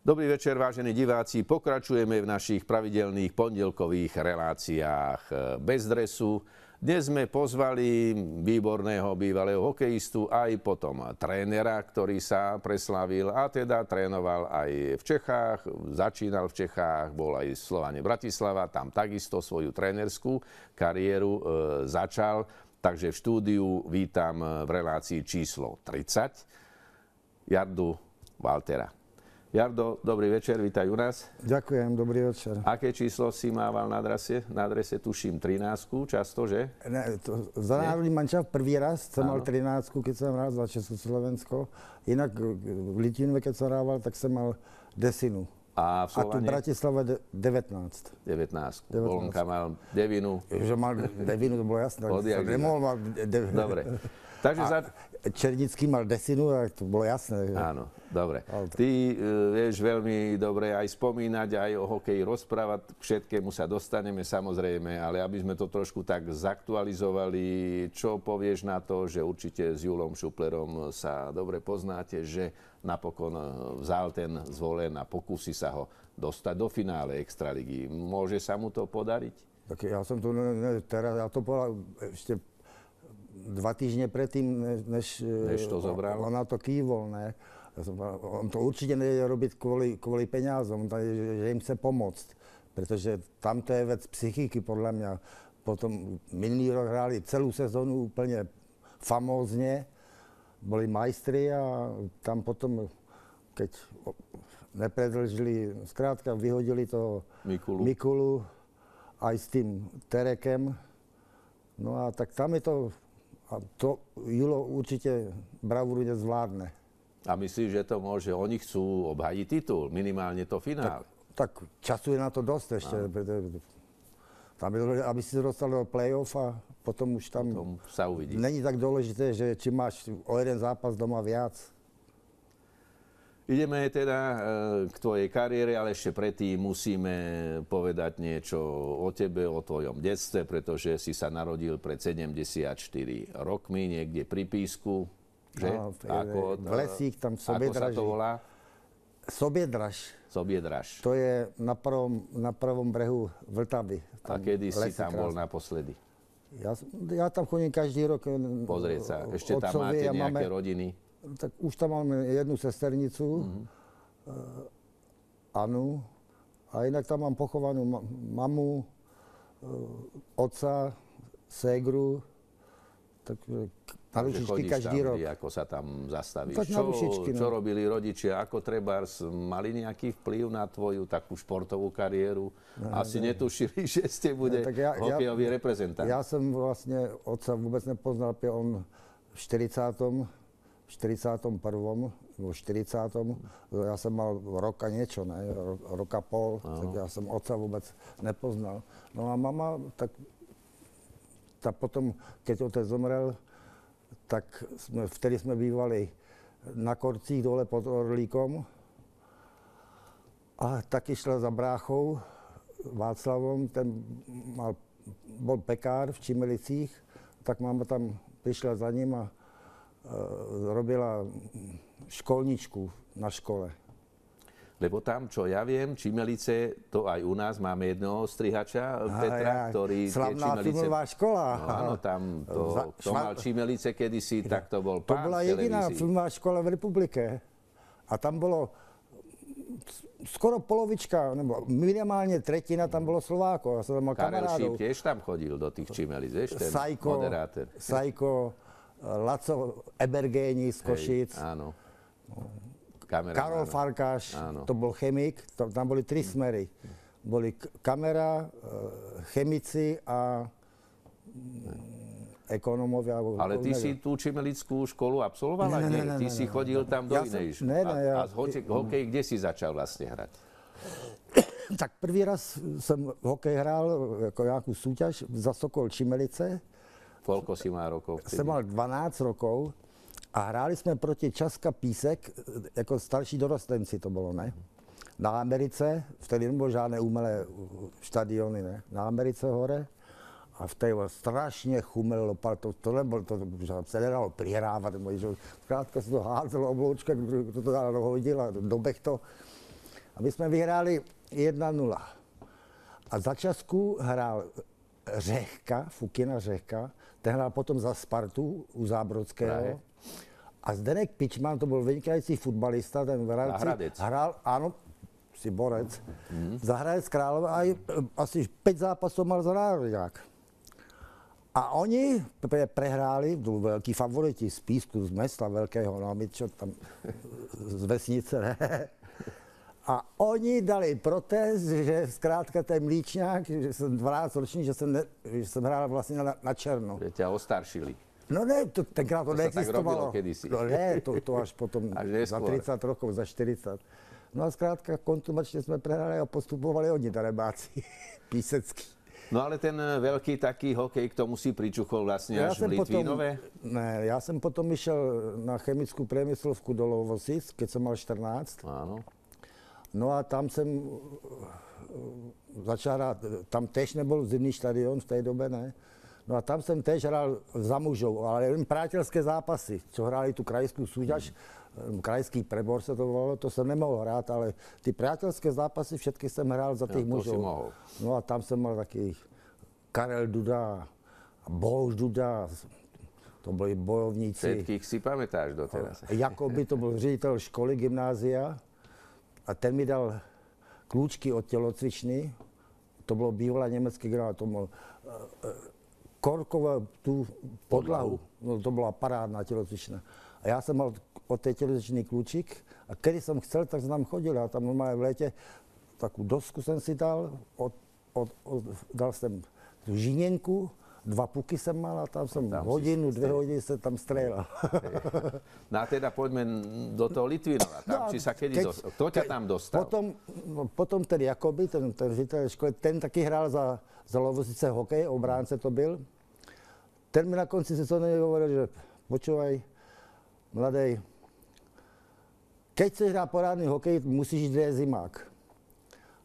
Dobrý večer, vážení diváci. Pokračujeme v našich pravidelných pondelkových reláciách bez dresu. Dnes sme pozvali výborného bývalého hokejistu, aj potom trénera, ktorý sa preslavil a teda trénoval aj v Čechách, začínal v Čechách, bol aj v Slovane Bratislava, tam takisto svoju trénerskú kariéru e, začal. Takže v štúdiu vítam v relácii číslo 30 Jardu Waltera. Jardo, dobrý večer, vítaj u nás. Ďakujem, dobrý večer. Aké číslo si mával na adrese? Na adrese tuším 13, často, že? Ne, to, za národný mančav prvý raz som mal 13, keď som hral za Československo. Inak v Litinve, keď som hrával, tak som mal desinu. A v Slovane? A tu v Bratislave 19. 19. 19. Bolonka mal devinu. Že mal devinu, to bolo jasné. Odjak nemohol mal devinu. Dobre. Takže za... Černický mal desinu, a to bolo jasné. Áno, dobre. Ty uh, vieš veľmi dobre aj spomínať, aj o hokeji rozprávať, k všetkému sa dostaneme samozrejme, ale aby sme to trošku tak zaktualizovali, čo povieš na to, že určite s Julom Šuplerom sa dobre poznáte, že napokon e, vzal ten zvolen a pokusí sa ho dostať do finále Extraligy. Môže sa mu to podariť? Tak ja som to, ne, ne, teraz, ja to povedal ešte dva týždne predtým, než, než to zobral? On na to kývol, ne. On to určite nejde robiť kvôli, kvôli peniazom, že im chce pomôcť. Pretože tamto je vec psychiky, podľa mňa. Potom minulý rok hrali celú sezónu úplne famózne, boli majstri a tam potom, keď nepredlžili, skrátka vyhodili toho Mikulu. Mikulu aj s tým Terekem. No a tak tam je to a to Julo určite bravúrne zvládne. A myslíš, že to môže, oni chcú obhajiť titul, minimálne to finále? Tak, tak času je na to dosť ešte. Tam je, aby si sa dostal do play-off a potom už tam... Potom sa uvidí. Není tak dôležité, že či máš o jeden zápas doma viac. Ideme teda e, k tvojej kariére, ale ešte predtým musíme povedať niečo o tebe, o tvojom detstve, pretože si sa narodil pred 74 rokmi niekde pri Písku. Že? No, ako, v lesík, tam v Sobiedraži. Ako sa to volá? Sobiedraž. Sobiedraž. To je na prvom, na prvom brehu Vltavy. A kedy si tam bol naposledy? Ja, ja tam chodím každý rok. Pozrieť sa, ešte tam máte nejaké máme, rodiny? Tak už tam máme jednu sesternicu, mm-hmm. Anu, a inak tam mám pochovanú ma- mamu, uh, otca, ségru, takže na ručičky každý tam, rok. ako sa tam zastavíš. Tak čo, ručičky, no. čo robili rodičia? Ako treba mali nejaký vplyv na tvoju takú športovú kariéru? No, Asi ne. netušili, že ste bude no, ja, hokejový ja, reprezentant. Ja som vlastne otca vôbec nepoznal, on v 40 41. alebo 40. Ja som mal roka niečo, ne? roka pol, Aha. tak ja som otca vôbec nepoznal. No a mama, tak, tak potom, keď otec zomrel, tak sme, vtedy sme bývali na Korcích dole pod Orlíkom. A tak išla za bráchou Václavom, ten mal, bol pekár v Čimelicích, tak mama tam prišla za ním a robila školničku na škole. Lebo tam, čo ja viem, Čimelice, to aj u nás máme jedného strihača, Petra, ja, ktorý... Slavná Čimelice... filmová škola. No, áno, tam to, Za, to mal Čimelice kedysi, ja. tak to bol pán To bola jediná filmová škola v republike. A tam bolo skoro polovička, nebo minimálne tretina tam bolo Slovákov. Ja som tam mal Karel kamarádov. Šíp tiež tam chodil do tých Čimelic, vieš, ten Sajko, moderátor. Sajko, Laco Ebergéni z Košic. Hej, áno. Kamera, Karol áno. Farkáš, áno. to bol chemik, to, tam boli tri smery. Boli kamera, e, chemici a ekonómovia. Ale ty neviem. si tú čimelickú školu absolvoval? Nie, nie, nie, Ty nie, si nie, chodil tam do ja inej školy. A, ja, a z hokej, hokej kde si začal vlastne hrať? Tak prvý raz som hokej hral ako nejakú súťaž za Sokol Čimelice Koľko si má rokov? Vtedy? Som mal 12 rokov a hráli sme proti Česka Písek, ako starší dorostenci to bolo, ne? Na Americe, vtedy nebolo žiadne umelé štadióny, ne? Na Americe hore. A v tej strašne chumelo, to, to nebolo, to, že sa nedalo prihrávať, že krátka sa to hádzalo obloučka, kto to hodil a dobeh to. A my jsme vyhráli 1-0. A za Česku hrál Řehka, Fukina Řehka, ten hrál potom za Spartu u Zábrodského. A Zdenek Pičman, to byl vynikající fotbalista, ten v Hradci hrál, ano, si borec, za Hradec Králové a i, e, asi pět zápasů mal za národňák. A oni pre, prehráli, to byl velký favoriti z Písku, z města velkého, no a my čo tam z vesnice, ne? A oni dali protest, že zkrátka ten mlíčňák, že jsem 12 roční, že jsem, ne, že jsem hrál vlastně na, na černo. Že ťa ostaršili. No ne, to, tenkrát to, To neexistovalo. No ne, to, to až potom Až za neskôr. 30 rokov, za 40. No a zkrátka kontumačne sme prehrali a postupovali oni darebáci, písecký. No ale ten veľký taký hokej, k tomu si pričuchol vlastne až v Litvínove? ne, já jsem potom išel na chemickou priemyslovku do Lovosic, keď som mal 14. Áno. No a tam jsem uh, začal hrát, tam tež nebyl zimný štadion v té době, ne? No a tam jsem tež hrál za mužov, ale jen prátelské zápasy, co hráli tu krajskou súťaž, hmm. krajský prebor se to volalo, to jsem nemohl hrát, ale ty přátelské zápasy všetky jsem hrál za těch si mohol. No a tam jsem mal taký Karel Duda, Bohuž Duda, to byli bojovníci. Všetkých si pamätáš doteraz. Jakoby to byl ředitel školy, gymnázia a ten mi dal klíčky od tělocvičny. To bylo bývalé německé generál, to byl korkové tu podlahu. No, to byla parádná tělocvična. A já jsem mal od té tělocvičny klíčik a když jsem chcel, tak jsem tam chodil. A tam normálně v létě takovou dosku jsem si dal, od, od, od, dal jsem tu žíněnku, dva puky jsem mal a tam jsem Tam hodinu, dvě hodiny se tam strelal. No a teda poďme do toho Litvínova. Tam, No či sa kedy keď- dostal? Kto ťa tam dostal? Potom, no, potom ten Jakoby, ten, ten ředitel školy, ten taky hrál za, za Lovosice hokej, obránce to byl. Ten mi na konci sezóny hovoril, že počúvaj, mladej, keď chceš hrát porádny hokej, musíš je zimák.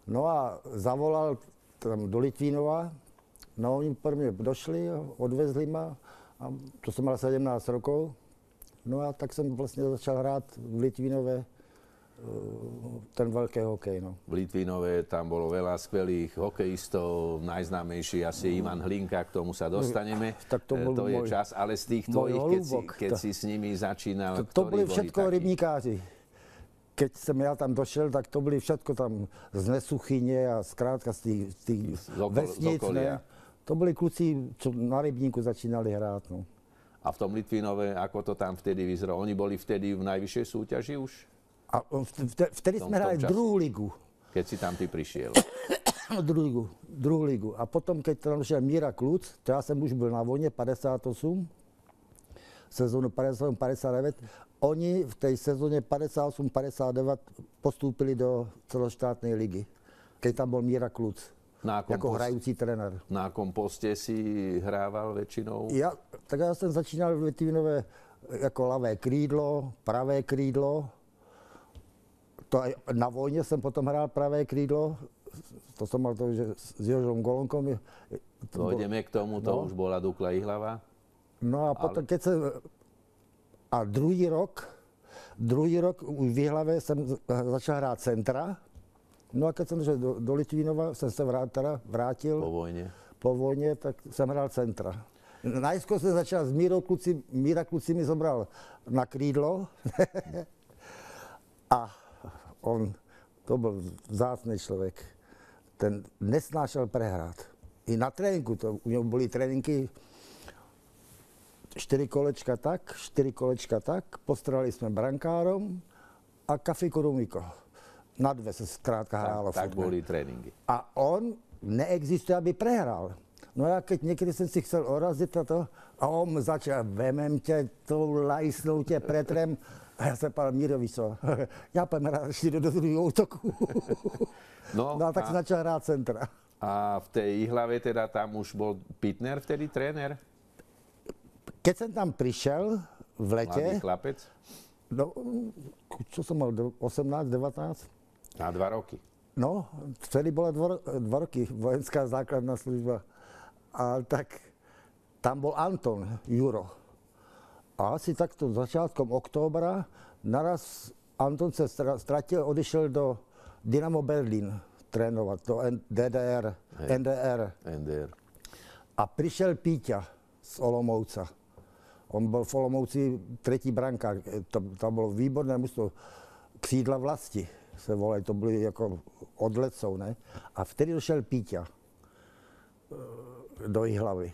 No a zavolal tam do Litvínova, no oni mě došli, odvezli ma, a to jsem mal 17 rokov, no a tak jsem vlastně začal hrát v Litvínove eh, ten velký hokej, no. V Litvínove tam bolo veľa skvelých hokejistov, najznámejší asi je Ivan Hlinka, k tomu sa dostaneme. Tak to E, bol to je môj- čas, ale z tých tvojich, keď, si, keď To- si s nimi začínal, To, to boli všetko takí? rybníkáři. Keď jsem já tam došel, tak to byli všetko tam z Nesuchyně a zkrátka z těch, z Z z vesnic, okolia. ne? To byli kluci, co na rybníku začínali hrát, no. A v tom Litvínove, ako to tam vtedy vyzeralo? Oni boli vtedy v najvyššej súťaži už? A vtedy tom- hráli čase. druhou ligu. Keď si tam ty prišiel. druhou ligu, druhou ligu. A potom, keď tam došel Míra Kluc, to já jsem už byl na vojně 58, sezónu 58-59, oni v té sezóně 58-59 postoupili do celoštátné ligy, keď tam byl Míra Kluc, Na akom, jako poste, hrající trenér. na akom poste si hrával väčšinou? Já, tak já jsem začínal v Litvínové jako lavé krídlo, pravé krídlo. To na vojně jsem potom hrál pravé krídlo. To jsem mal to, že s Jožom Golonkom. to bol- Dojdeme k tomu, to No. už bola Dukla Ihlava. No a potom, keď jsem... A druhý rok, druhý rok už v Jihlavě jsem z- začal hrát centra. No a keď jsem došel do, do Litvínova, jsem se vrát, teda vrátil po vojne. po vojně, tak jsem hrál centra. Najskôr jsem začal s Mírou Kluci, Míra Kluci mi zobral na krídlo a on, to byl vzácný člověk, ten nesnášel prehrát. I na tréninku, to, u něho byly tréninky, čtyři kolečka tak, čtyři kolečka tak, postrali jsme brankárom a kafiku rumiko. Na dve se zkrátka hrálo. Tak, tak boli tréningy. A on neexistuje, aby prehrál. No já keď někdy jsem si chcel orazit a to, a on začal, vemem tě, tou lajsnou tě pretrem. A já se pál Mírovi, co? Já půjdeme hrát ještě do, druhého útoku. No, No a tak a, začal hrát centra. a v tej Ihlave teda tam už bol Pitner vtedy tréner? Keď jsem tam přišel v Mladý letě, chlapec? no, co jsem mal, do- 18, 19? Na dva roky. No, vtedy bola dva, dva roky vojenská základná služba. A tak tam bol Anton Juro. A asi takto začátkom októbra naraz Anton se stra- ztratil, odišel do, Dynamo Berlin trénovat, to DDR, Hej. NDR. NDR. A přišel Píťa z Olomouca. On byl v Olomouci třetí brankár. To, to bylo výborné mužstvo. Křídla vlasti se volají, to byly jako odlecou, ne? A vtedy došel Píťa eh, do hlavy.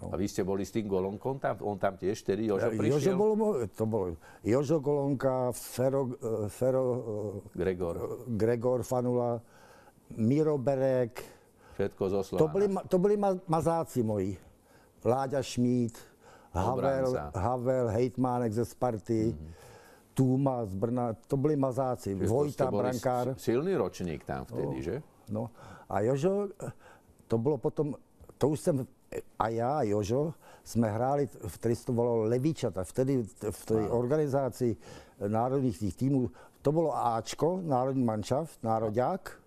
A vy ste boli s tým Golonkom tam? On tam tiež vtedy Jožo Jožo prišiel? bolo, mo- to bolo Jožo Golonka, Fero, eh, Fero Gregor. Gregor Fanula, Miro Berek, Všetko zo Slovana. To byli, to byli ma- mazáci moji. Láďa Šmít, Havel. Havel, Hejtmánek ze Sparty, Túma z Brna, to byli mazáci. Čiže to Vojta, boli brankár. Silný ročník tam vtedy, že? No. A Jožo, to bylo potom, to už jsem, a já a Jožo, jsme hráli, vtedy se to volalo Levíčata, vtedy v té organizaci národních tých týmů, to bylo Ačko, národní manšaft, nároďák,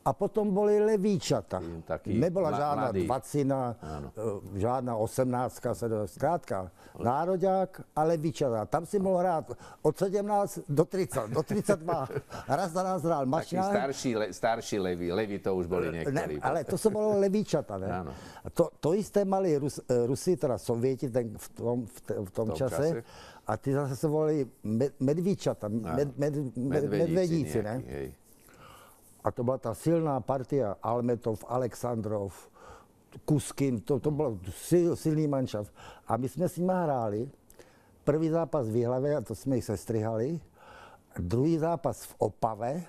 a potom boli Levíčata. Tým taký Nebyla mla- žádná mladý. dvacina, Áno. eh, žádná osemnáctka, se- zkrátka, nároďák a Levíčata. Tam si mohl hrát od 17 do 30, do 32. Raz za nás Taký Mašňák, starší, le, starší Levi. Levi to už boli ne, niektorí. ale to se volalo levíčata, ne? Áno. To, to isté mali Rus, eh, Rusi, teda Sověti ten, v, tom, v, te, v tom tom čase, čase. a ty zase se volali med, medvíčata, med, med, med, medvedíci, ne? nejakí, hej. A to byla ta silná partia, Almetov, Alexandrov, Kuskin, to, to byl sil, silný manšaft. A my jsme s nimi hráli, první zápas v Jihlavě, a to jsme jich sestrihali, druhý zápas v Opave,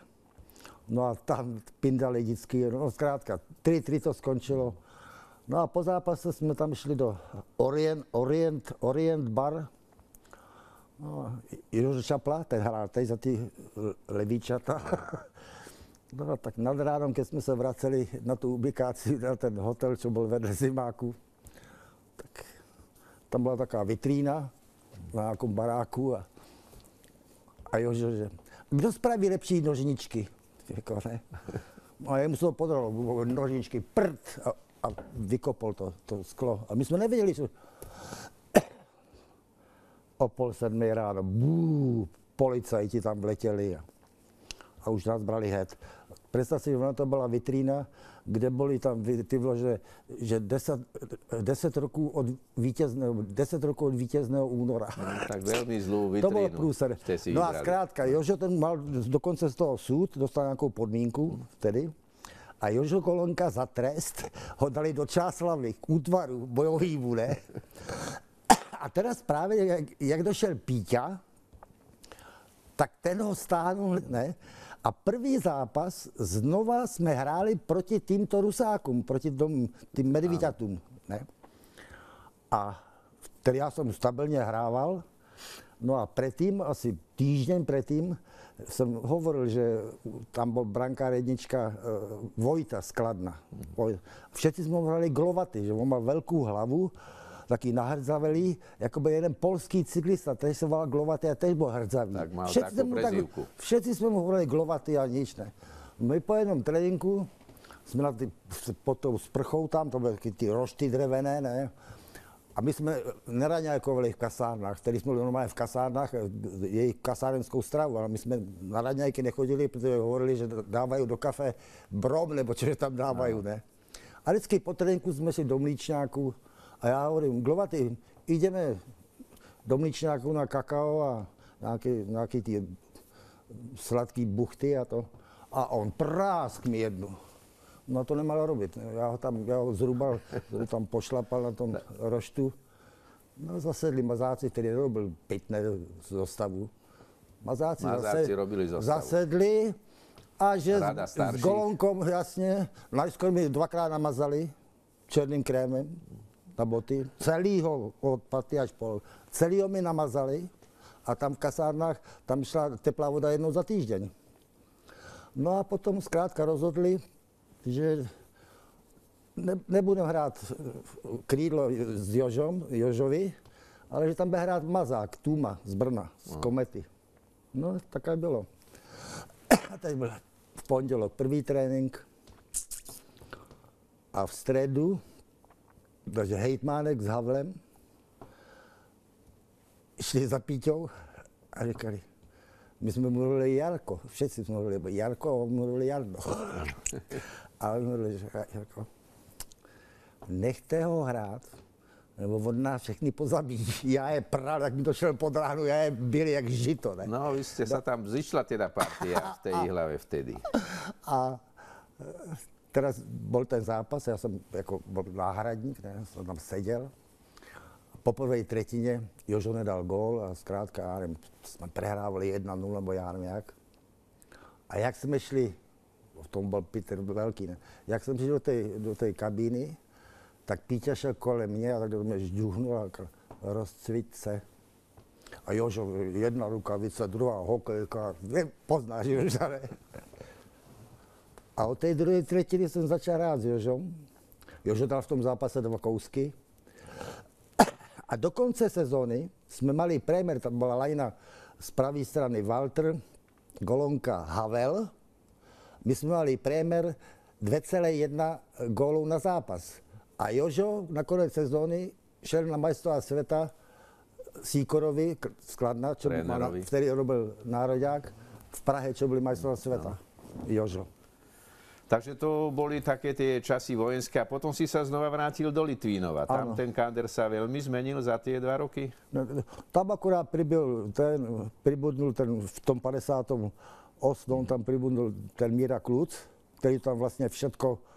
no a tam pindali vždycky, no zkrátka, 3-3 to skončilo. No a po zápase jsme tam šli do Orient, Orient, Orient bar, No, Jožo Čapla, ten hrál teď za ty levíčata. No a tak nad ránom, keď jsme se vraceli na tu ubikáci, na ten hotel, čo byl vedle zimáku, tak tam byla taková vitrína na nějakom baráku a, a Jožo, že kdo spraví lepší nožničky? Jako, ne? A jemu se to podalo, nožničky, prd a, a vykopol to, to sklo. A my jsme nevěděli, co, o pol sedmé ráno, bů, policajti tam letěli a, a už nás brali hned. Představ si, že ona to byla vitrína, kde byly tam ty vlože, že 10, 10 roků od vítězného, 10 roků od vítězného února. Tak veľmi zlú To vitrínu průser. ste si No a zkrátka, Jožo ten mal dokonce z toho súd, dostal nějakou podmínku vtedy. A Jožo Kolonka za trest ho dali do Čáslavy, k útvaru bojovýmu, ne? A teraz právě, jak, jak došel Píťa, tak ten ho stáhnul, ne? A první zápas znova jsme hráli proti týmto Rusákům, proti tom, tým Medvíťatům, ne? A který já jsem stabilně hrával. No a předtím, asi týždeň předtím, jsem hovoril, že tam byl brankár jednička uh, Vojta z Kladna. Vojta. Všetci jsme ho hrali glovaty, že on má velkou hlavu, taký nahrdzavelý, jako by jeden polský cyklista, který se volal Glovaty a tež byl hrdzavý. Tak mal Všetci takú prezývku. všetci jsme mu hovorili Glovaty a nič ne. My po jednom tréninku jsme na ty, pod tou sprchou tam, to byly ty rošty drevené, ne? A my jsme neraňajkovali v kasárnách, který jsme byli normálně v kasárnách, jejich kasárenskou stravu, ale my jsme na raňajky nechodili, protože hovorili, že dávají do kafe brom, nebo čo, tam dávají, ne? A vždycky po tréninku jsme šli do mlíčňáku a já hovorím, Glovaty, jdeme do mlíčňáku na kakao a nějaký, nějaký ty sladký buchty a to. A on prásk mi jednu. No to nemalo robit. Já ho tam, já ho zhruba tam pošlapal na tom roštu. No zasedli mazáci, který nerobil pitné zostavu. Mazáci, Mazáci robili zostavu. zasedli a že Rada s, s starších. golonkom, jasně, najskôr mi dvakrát namazali černým krémem boty. Celý ho od paty až pol. Celý ho mi namazali a tam v kasárnách, tam šla teplá voda jednou za týždeň. No a potom zkrátka rozhodli, že ne, nebudem hrát krídlo s Jožom, Jožovi, ale že tam bude hrát Mazák, Tuma z Brna, z Komety. No, tak aj bylo. A teď byl v pondělok první trénink a v středu, takže hejtmánek s Havlem šli za Píťou a říkali, My sme mu hovorili Jarko, všetci sme hovorili Jarko, a on mu hovorili Jarno. a on hovorili, že Jarko, nechte ho hrát, nebo on nás všechny pozabíjí. Já je pral, jak mi to šel pod ránu, já je byl jak žito. Ne? No, vy ste sa tam zišla teda partia v tej hlave vtedy. A e, teraz bol ten zápas, ja som ako bol náhradník, ne, som tam sedel. Po prvej tretine Jožo nedal gól a zkrátka, ja neviem, sme prehrávali 1-0, nebo ja neviem jak. A jak sme šli, v tom bol Peter veľký, ne, jak sme šli do tej, do tej kabíny, tak Píťa šel kolem mě a tak do mě žďuhnul a rozcviť A Jožo, jedna rukavica, druhá hokejka, poznáš Joža? A od tej druhej tretiny som začal rád s Jožom. Jožo dal v tom zápase dva kousky. A do konce sezóny jsme mali prémer, tam byla lajna z pravej strany Walter, Golonka Havel. My jsme mali prémer 2,1 gólov na zápas. A Jožo na konec sezóny šel na majstra sveta Síkorovi, skladna, čo mal, vtedy robil nároďák, v Prahe, čo boli majstrov sveta. No. Jožo. Takže to boli také tie časy vojenské a potom si sa znova vrátil do Litvínova. Tam ano. ten káder sa veľmi zmenil za tie dva roky? No, tam akurát pribyl ten, pribudnul ten, v tom 58. tam pribudnul ten Mira Kluc, ktorý tam vlastne všetko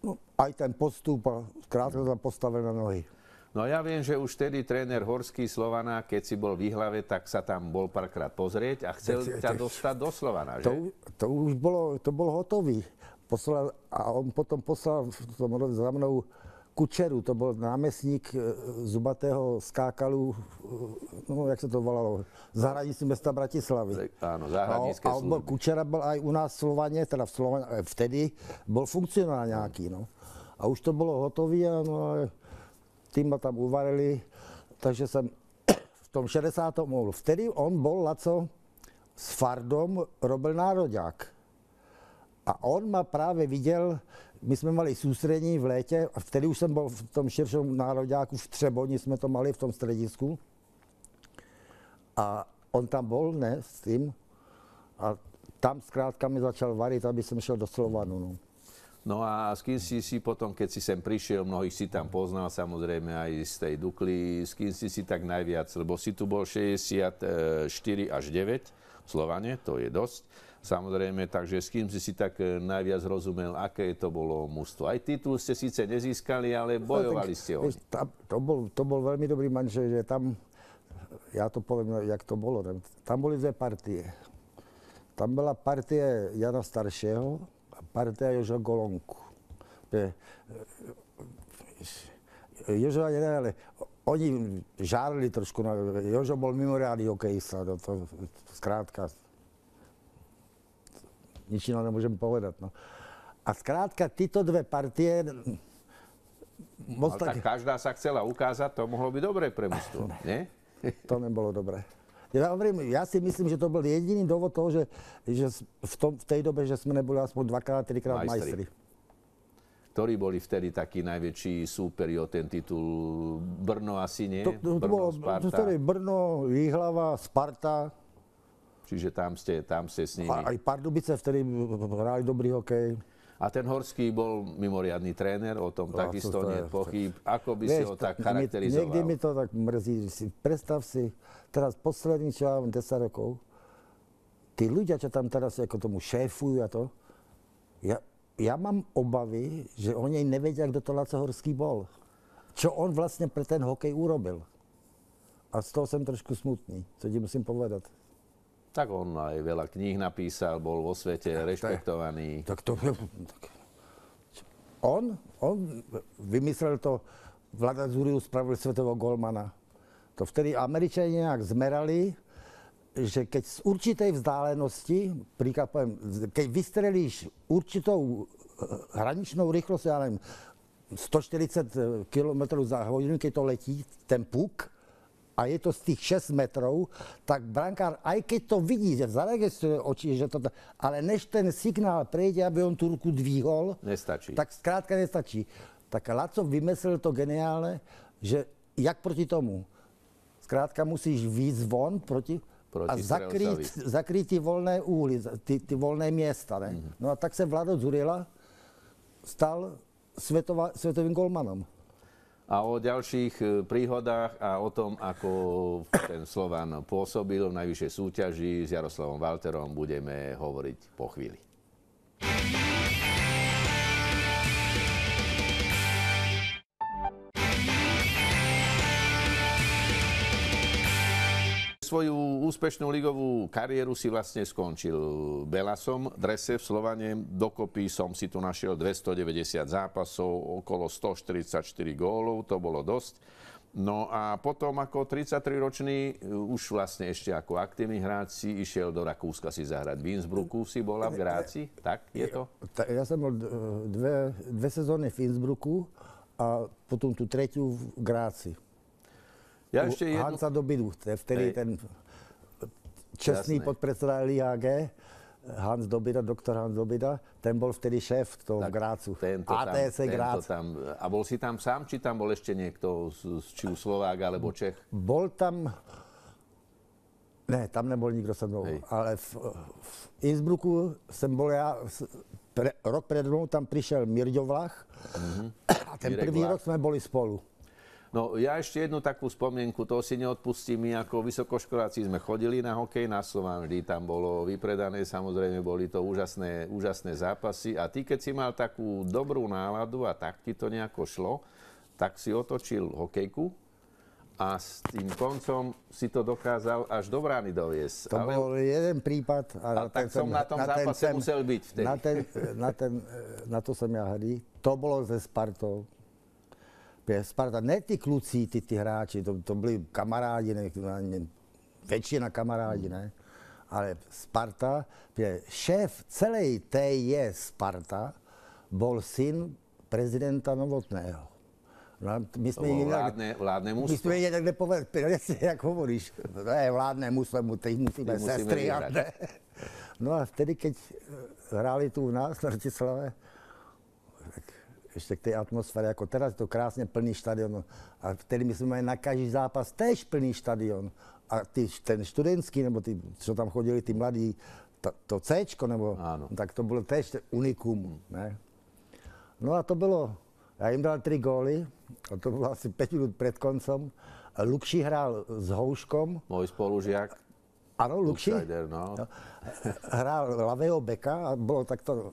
No, aj ten postup a krátko tam postavené na nohy. No ja viem, že už vtedy tréner Horský Slovana, keď si bol v Výhlave, tak sa tam bol párkrát pozrieť a chcel tak, ťa dostať do Slovana, že? To, to už bolo, to bol hotový. Poslal, a on potom poslal tom za mnou Kučeru, to bol námestník e, Zubatého skákalu, e, no jak sa to volalo, za hranici mesta Bratislavy. Áno, zahranické a, a bol, Kučera bol aj u nás v Slovane, teda v Slovane, e, vtedy bol funkcionál nejaký, no. A už to bolo hotové, no a tým ma tam uvarili, takže som v tom 60. mohol. Vtedy on bol, Laco, s Fardom robil nároďák. A on ma práve videl, my sme mali sústrední v léte a vtedy už som bol v tom širšom nároďáku v Třeboni, sme to mali v tom stredisku. A on tam bol, ne, s tým. A tam zkrátka mi začal variť, aby som šiel do Slovanu. No. No a s kým si si potom, keď si sem prišiel, mnohých si tam poznal, samozrejme aj z tej Dukly, s kým si si tak najviac, lebo si tu bol 64 až 9 v Slovane, to je dosť. Samozrejme, takže s kým si si tak e, najviac rozumel, aké to bolo mústvo. Aj titul ste síce nezískali, ale no, bojovali ste ho. To, bol, to bol veľmi dobrý manžel, že tam, ja to poviem, jak to bolo, tam boli dve partie. Tam bola partie Jana Staršieho a partia Joža Golonku. Je, e, Jožo ani ne, ale oni žárli trošku. No, Jožo bol mimoriadný hokejista, no, to, zkrátka, nič iného nemôžem povedať. No. A zkrátka, títo dve partie... Moc tak... každá sa chcela ukázať, to mohlo byť dobré pre mústvo, nie? to nebolo dobré. Ja, ja si myslím, že to bol jediný dôvod toho, že, že v, tom, v tej dobe, že sme neboli aspoň dvakrát, trikrát majstri. majstri. Ktorí boli vtedy takí najväčší súperi o ten titul? Brno asi nie? To, to, to bolo, Sparta? To Brno, Výhlava, Sparta. Čiže tam ste, tam ste s nimi. Aj Pardubice vtedy hrali dobrý hokej. A ten Horský bol mimoriadný tréner, o tom no, takisto nie je pochyb. Ako by Vieš, si ho tak charakterizoval? Niekde mi to tak mrzí. Si, predstav si, teraz posledný, čo ja mám 10 rokov, tí ľudia, čo tam teraz ako tomu šéfujú a to, ja, ja mám obavy, že oni nevedia, kto to Laco Horský bol. Čo on vlastne pre ten hokej urobil. A z toho som trošku smutný, co ti musím povedať. Tak on aj veľa kníh napísal, bol vo svete tak, rešpektovaný. Tak, to... Tak, on, on vymyslel to, Vlada Zuriu spravil svetového golmana. To vtedy Američania nejak zmerali, že keď z určitej vzdálenosti, príklad poviem, keď vystrelíš určitou eh, hraničnou rýchlosť, ja neviem, 140 km za hodinu, keď to letí, ten puk, a je to z tých 6 metrov, tak brankár, aj keď to vidí, že zaregistruje oči, že to, ale než ten signál prejde, aby on tú ruku dvihol, nestačí. tak skrátka nestačí. Tak Laco vymyslel to geniálne, že jak proti tomu? Skrátka musíš výjsť von proti, a zakrýt, zakrýt ty voľné úly, ty, ty voľné miesta. Ne? Mm-hmm. No a tak sa Vlado Zurila stal svetová, svetovým golmanom. A o ďalších e, príhodách a o tom, ako ten Slovan pôsobil v najvyššej súťaži s Jaroslavom Walterom budeme hovoriť po chvíli. Svoju úspešnú ligovú kariéru si vlastne skončil Belasom, drese v Slovane. Dokopy som si tu našiel 290 zápasov, okolo 144 gólov, to bolo dosť. No a potom ako 33-ročný, už vlastne ešte ako aktívny hráč si išiel do Rakúska si zahrať. V Innsbrucku si bola v Gráci, tak je to? Ja som bol dve, dve sezóny v Innsbrucku a potom tu tretiu v Gráci. Ja ešte jednu... Hansa Dobidu, vtedy Hej. ten čestný Jasné. podpredseda LIAG, Hans Dobida, doktor Hans Dobida, ten bol vtedy šéf toho tak, Grácu. Tento ATS tam, Grác. Tam, a bol si tam sám, či tam bol ešte niekto, či už Slovák alebo Čech? Bol tam, ne, tam nebol nikto so mnou, Hej. ale v, v Innsbrucku som bol ja, pre, rok pred mnou tam prišiel Mirďo Vlach mm-hmm. a ten Mirek prvý Vlach. rok sme boli spolu. No ja ešte jednu takú spomienku, to si neodpustím. My ako vysokoškoláci sme chodili na hokej na Slován, vždy tam bolo vypredané, samozrejme boli to úžasné, úžasné zápasy. A ty, keď si mal takú dobrú náladu a tak ti to nejako šlo, tak si otočil hokejku a s tým koncom si to dokázal až do brány doviesť. To Ale... bol jeden prípad. A, a tak som na tom na zápase ten, musel byť vtedy. Na, ten, na, ten, na to som ja hrdý. To bolo ze Spartou. Sparta, ne tí kluci, tí, tí hráči, to, to byli kamarádi, ne, ne, väčšina kamarádi, ne? Ale Sparta, šéf celej tej je Sparta, bol syn prezidenta Novotného. No, my sme to vládne, vládne My sme inak nepovedali, presne, jak hovoríš, to je vládne mužstvo, mu tých musíme sestri. No a vtedy, keď hráli tu u nás na Rtislave, ešte k tej atmosfére, ako teraz je to krásne plný štadión. A vtedy my sme mali na každý zápas tež plný štadión. A tí, ten študentský, nebo tí, čo tam chodili, tí mladí, to, to C, nebo, Áno. tak to bolo tež unikum. Ne? No a to bylo, ja im dal tri góly, a to bolo asi 5 minút pred koncom. Lukši hral s Houškom. Môj spolužiak. Áno, Lukši. No. Hral ľavého beka a bolo takto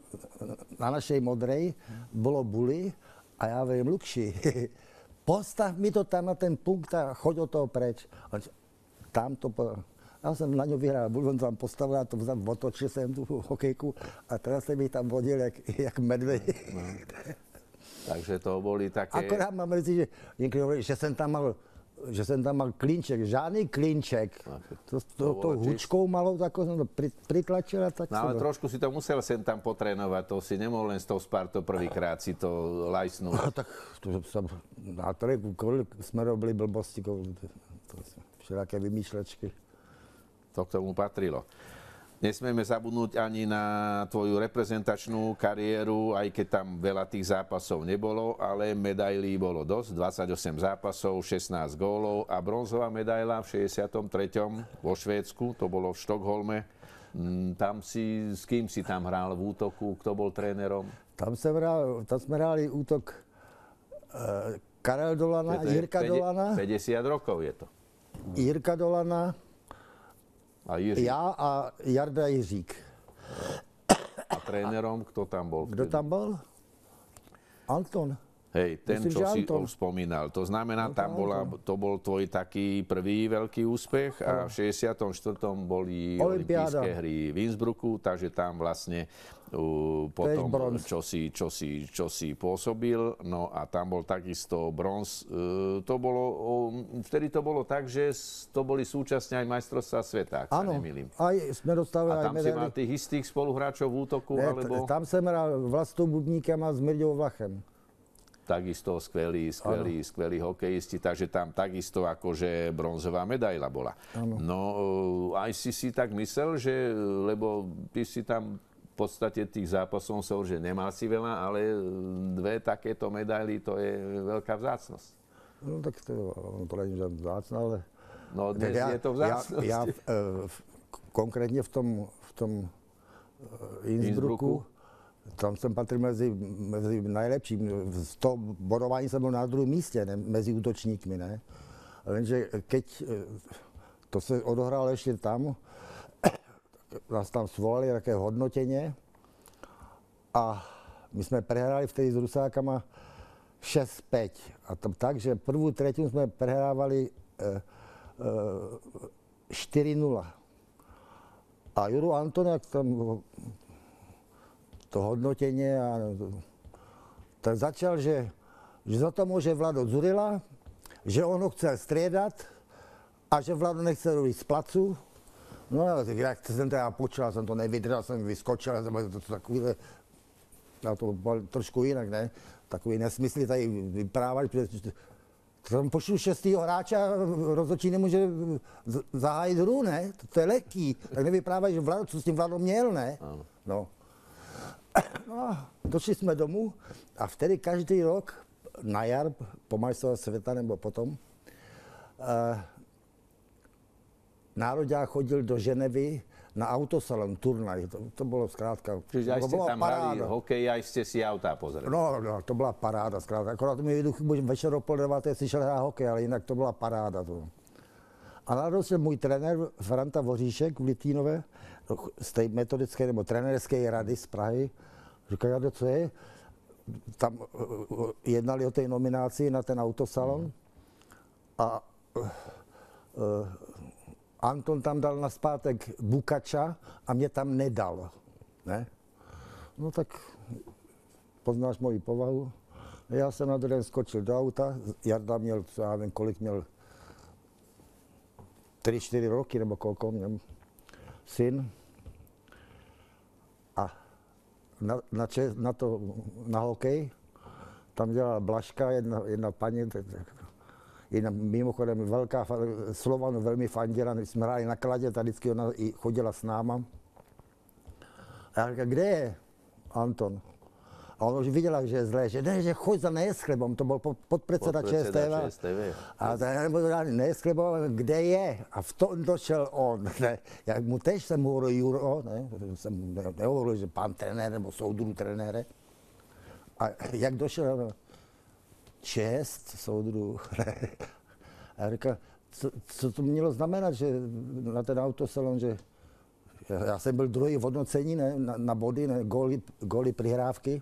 na našej modrej, bolo buli a ja viem, Lukši, postav mi to tam na ten punkt a choď od toho preč. Tam to po... Ja som na ňu vyhral, budem tam postavil a to vzal, otočil som tú hokejku a teraz sa mi tam vodil jak, jak medveď. No. Takže to boli také... Akorát mám mrzí, že niekedy hovorí, že som tam mal že som tam mal klinček, žádný klinček. To, to, to hučkou malou tako som to pri, pritlačil a tak No ale trošku si to musel sem tam potrénovať, to si nemohol len s tou Spartou prvýkrát si to lajsnúť. No, tak to som, na treku, koľko sme robili blbosti, koľko, to, všelaké vymýšľačky. To k tomu patrilo. Nesmieme zabudnúť ani na tvoju reprezentačnú kariéru, aj keď tam veľa tých zápasov nebolo, ale medailí bolo dosť, 28 zápasov, 16 gólov a bronzová medaila v 63. vo Švédsku, to bolo v Štokholme. Mm, tam si, s kým si tam hral v útoku, kto bol trénerom? Tam, som hral, tam sme hrali útok uh, Karel Dolana, Jirka 50, Dolana. 50 rokov je to. Jirka Dolana, a Jiří. Ja a Jarda Jiřík. A trénerom, kto tam bol? Kto tam bol? Anton. Hej, ten, Myslím, čo si Anton. spomínal. To znamená, tam bola, to bol tvoj taký prvý veľký úspech a v 64. boli olympijské hry v Innsbrucku, takže tam vlastne uh, potom čo si, čo, si, čo si pôsobil. No a tam bol takisto bronz. Uh, to bolo, uh, vtedy to bolo tak, že to boli súčasne aj majstrovstvá sveta, ak Áno, sa nemýlim. aj sme dostali A tam aj si mal tých istých spoluhráčov v útoku? Ne, alebo... Tam som hral Vlastou Budníkem a s Mirďou Vlachem takisto skvelí, skvelí, ano. skvelí hokejisti, takže tam takisto akože bronzová medaila bola. Ano. No eh, aj si si tak myslel, že, lebo ty si tam v podstate tých zápasov som že nemal si veľa, ale dve takéto medaily, to je veľká vzácnosť. No tak to, to nie je vzácna, ale No dnes ja, je to vzácnosť. Ja, ja e, v, konkrétne v tom, v tom e, Innsbrucku, tam jsem patřil mezi, mezi najlepším. Z toho bodování jsem byl na druhém místě, ne, mezi útočníkmi, ne. Lenže keď e, to se odohrálo ještě tam, nás tam svolali také hodnotenie a my jsme prehráli vtedy s Rusákama 6-5. A to tak, že prvú tretinu sme prehrávali e, e, 4-0. A Juru Antoniak tam to hodnotenie a tak začal, že, že za to môže Vlado Zurila, že on ho chcel striedať a že Vlado nechce robiť z placu. No ja, jak som teda počul, som to nevydržal, som vyskočil, som to, to takovýhle, a to bol trošku inak, ne? Takový nesmysly tady vyprávat, protože tam pošlu šestýho hráče a rozhodčí nemůže zahájit hru, ne? To, to je lehký. Tak nevyprávají, že Vlado, co s tím Vlado měl, ne? No. No došli jsme domů a vtedy každý rok na jar, po majstrovství světa nebo potom, eh, nároďák chodil do Ženevy na autosalon, turnaj. To, to bolo skrátka... Čiže aj ste tam paráda. hrali hokej, aj ste si autá pozreli. No, no, to bola paráda, skrátka. Akorát mi jedu večer o pol deváté si šel hrát hokej, ale inak to bola paráda. To. A narodil se můj trenér Franta Voříšek v Litínové z té metodické nebo trenérské rady z Prahy. Říkal, co je? Tam uh, uh, jednali o té nominaci na ten autosalon a uh, uh, Anton tam dal na zpátek Bukača a mě tam nedal. Ne? No tak poznáš moji povahu. Já jsem na den skočil do auta, Jarda měl, já nevím, kolik měl, 3-4 roky, nebo koľko měl syn. A na, na, čes, na, to, na hokej, tam dělala Blaška, jedna, jedna paní, Jedna mimochodem velká Slovan velmi fandila, my jsme hráli na kladě, ta vždycky ona i chodila s náma. A kde je Anton? A on už viděla, že je zlé, že ne, že choď za nejeschlebom, to byl podpredseda ČSTV. ČSTV. A dát nejeschlebom, kde je? A v tom došel on. Ne? Já mu tež jsem hovoril, Juro, ne? jsem nehovoril, že pán trenér nebo soudru trenére. A jak došel, čest soudru. a já říkal, co, co to mělo znamenat, že na ten autosalon, že já jsem byl druhý v hodnocení ne, na, na body, ne, góly, góly přihrávky.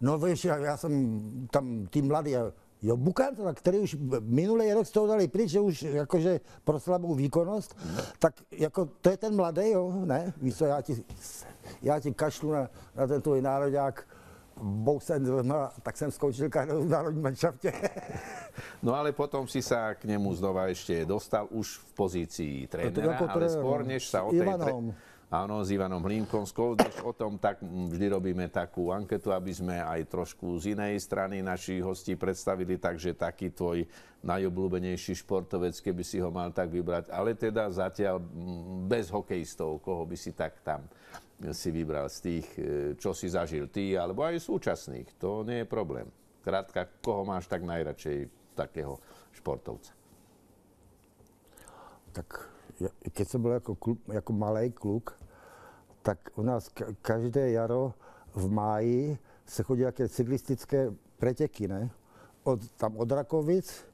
No víš, já, já jsem tam tým mladý, jo, Bukanta, který už minulý rok z toho dali pryč, že už jakože pro slabou výkonnost, tak jako to je ten mladý, jo, ne? Víš co, já ti, já ti kašlu na, na ten tvůj nároďák, boxen, no, tak jsem skončil v národní manšaftě. no ale potom si sa k nemu znova ešte dostal už v pozícii trénera, no, ale skôr než sa o tej... Ivanom. Áno, s Ivanom Hlinkom. Skôr než o tom, tak vždy robíme takú anketu, aby sme aj trošku z inej strany našich hostí predstavili, takže taký tvoj najobľúbenejší športovec, keby si ho mal tak vybrať. Ale teda zatiaľ bez hokejistov, koho by si tak tam si vybral z tých, e, čo si zažil ty, alebo aj súčasných. To nie je problém. Krátka, koho máš tak najradšej takého športovca? Tak keď som bol ako, klub, ako malý kluk, tak u nás každé jaro v máji se chodí také cyklistické preteky, ne? Od, tam od Rakovic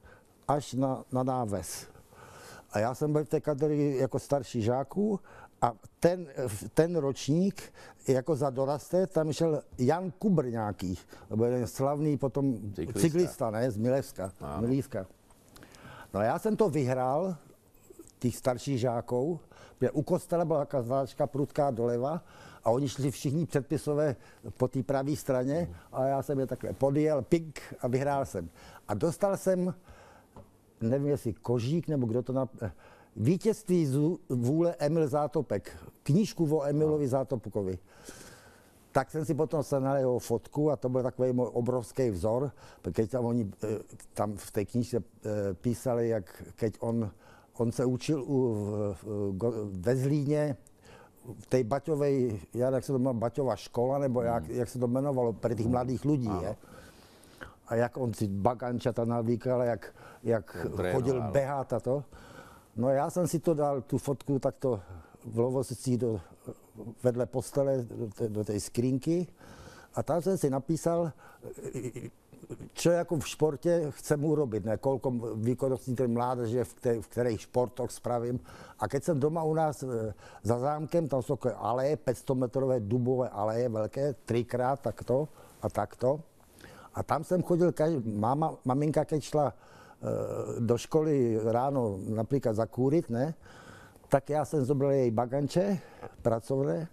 až na, na náves. A já jsem byl v té kategorii jako starší žáků a ten, ten ročník, jako za doraste, tam šel Jan Kubr nějaký, byl jeden slavný potom cyklista, cyklista ne, z Milevska, Milívka. No a já jsem to vyhrál, těch starších žáků, u kostela byla taková záčka prudká doleva a oni šli všichni předpisové po té pravé straně a já jsem je takhle podjel, pink a vyhrál jsem. A dostal jsem, nevím jestli Kožík nebo kdo to na, Vítězství z vůle Emil Zátopek. Knížku o Emilovi Zátopkovi. Tak jsem si potom sehnal jeho fotku a to byl takový můj obrovský vzor, keď tam oni e, tam v té knižce e, písali, jak keď on, on se učil u, ve Zlíně v té Baťovej, já jak se to jmenuje, Baťová škola, nebo jak, jak se to jmenovalo, pre těch mladých lidí, je. a jak on si bagančata navlíkal, jak, jak chodil behát a to. No já jsem si to dal, tu fotku takto v Lovosicích do, vedle postele, do, do té skrinky a tam jsem si napísal, čo jako v športě chcem urobit, ne, kolko výkonnostní ten mládeže, v, které, v kterých športoch spravím. A keď jsem doma u nás e, za zámkem, tam jsou aleje, 500 metrové dubové aleje velké, třikrát takto a takto. A tam jsem chodil, každý, máma, maminka, keď šla e, do školy ráno například zakúrit, ne, tak já jsem zobral jej baganče pracovné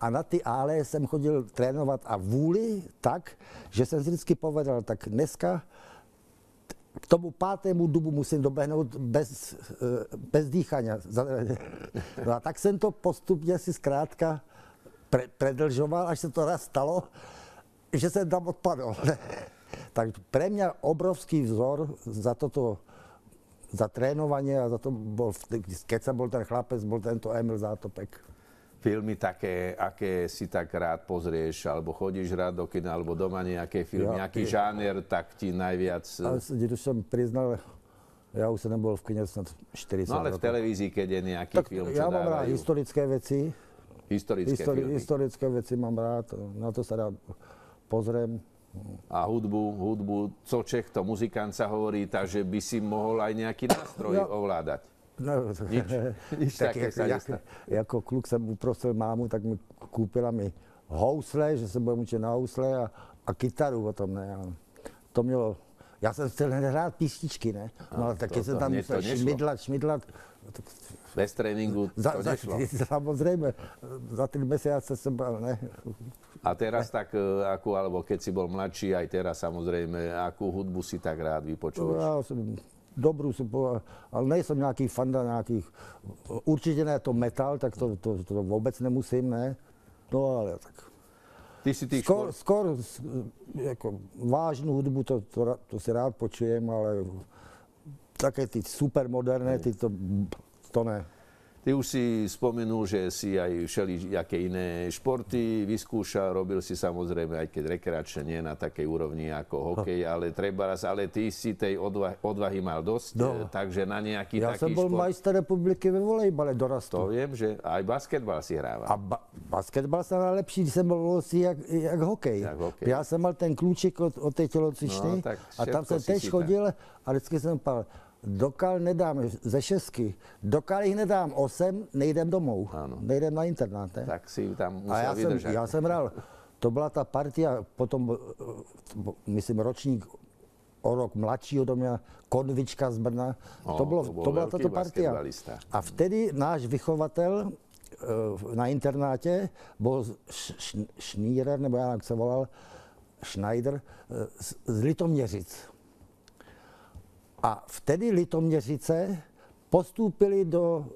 a na ty ále jsem chodil trénovat a vůli tak, že jsem si vždycky povedal, tak dneska k tomu pátému dubu musím dobehnout bez, eh, bez dýchania. No a tak jsem to postupně si zkrátka pre, predlžoval, až se to raz stalo, že jsem tam odpadl. tak pre mňa obrovský vzor za toto za trénovanie a za to bol, keď som bol ten chlapec, bol tento Emil Zátopek filmy také, aké si tak rád pozrieš, alebo chodíš rád do kina, alebo doma nejaké filmy, ja, nejaký ja, žáner, tak ti najviac... Ale už som priznal, ja už som nebol v kine snad 40 No ale v televízii, keď je nejaký tak film, čo ja mám rád historické veci. Historické Histori- filmy. Historické veci mám rád, na to sa rád pozriem. A hudbu, hudbu, co Čech, to muzikant sa hovorí, takže by si mohol aj nejaký nástroj ja, ovládať. No, nič, nič tak také jak, sa jak, Jako kluk jsem uprosil mámu, tak mi kúpila mi housle, že se budem učit na housle a, a kytaru o tom, ne. A to mělo, já jsem chtěl hrát písničky, ne. No ale taky jsem tam musel šmidlat, šmidlat. Bez tréninku to za, nešlo. Za, samozrejme, za tri mesiace som bol, ne. A teraz ne. tak, e, ako, alebo keď si bol mladší, aj teraz samozrejme, akú hudbu si tak rád vypočuješ? Ja som dobrú ale nejsem nejaký fanda nejakých, určite ne to metal, tak to, to, to vôbec nemusím, ne. No ale tak. Ty si tých skôr, skôr ako, vážnu hudbu, to, to, to si rád počujem, ale také ty supermoderné, ty to, to ne. Ty už si spomenul, že si aj všelijaké iné športy vyskúšal, robil si samozrejme, aj keď rekreačne nie na takej úrovni ako hokej, ale treba raz, ale ty si tej odvahy, odvahy mal dosť, no. takže na nejaký ja taký som bol šport... majster republiky ve volejbale dorastu. To viem, že aj basketbal si hrával. A ba- basketbal sa najlepší, když som bol v jak, jak hokej. Jak hokej. Ja som mal ten kľúčik od, od tej telocvičnej no, a tam som tež chodil a vždycky som pal dokal nedám ze šestky, dokal ich nedám osm, nejdem domů, ano. nejdem na internát. Ne? Tak si tam musel A já vydržet. jsem, já jsem hrál, to byla ta partia, potom, myslím, ročník o rok mladší od mě, Konvička z Brna. O, to, bylo, to, bol to byla tato partia. A vtedy náš vychovatel eh, na internátě byl Šnírer, nebo já jak se volal, Schneider, eh, z Litoměřic. A vtedy Litoměřice postoupili do,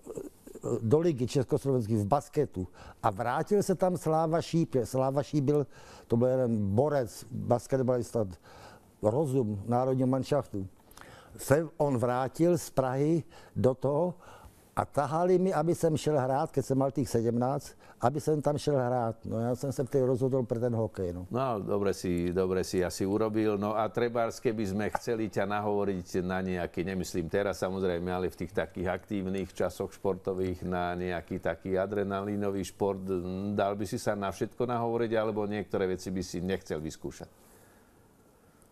do ligy Československých v basketu a vrátil se tam Sláva Šíp. Sláva Šíp byl, to byl jeden borec, basketbalista, rozum národního manšaftu. Se on vrátil z Prahy do toho a tahali mi, aby jsem šel hrát, keď jsem mal tých 17, aby som tam šel hrát. No ja som sa vtedy rozhodol pre ten hokej. No, no dobre, si, dobre si asi urobil. No a trebárs, keby sme chceli ťa nahovoriť na nejaký, nemyslím teraz samozrejme, ale v tých takých aktívnych časoch športových na nejaký taký adrenalínový šport, dal by si sa na všetko nahovoriť, alebo niektoré veci by si nechcel vyskúšať?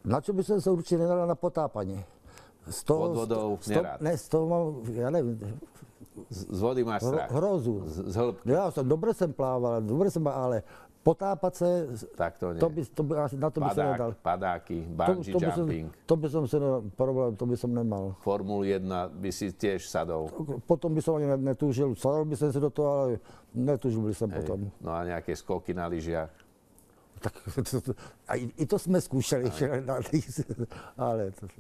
Na čo by som sa určite nedal na potápanie? Z toho, Pod vodou z ne, z toho ja neviem, z, vody máš strach? Hrozu. Z, z hĺbky. Ja som, dobre som plával, dobre som, ale potápať sa, tak to, nie. to by, to by, asi na to Padák, by som nedal. Padáky, bungee to, to jumping. Som, to by som si, problém, to by som nemal. Formulu 1 by si tiež sadol. Potom by som ani netúžil, sadol by som si do toho, ale netúžil by som Hej. potom. No a nejaké skoky na lyžiach? Tak to, to, aj, i to sme skúšali, ale to,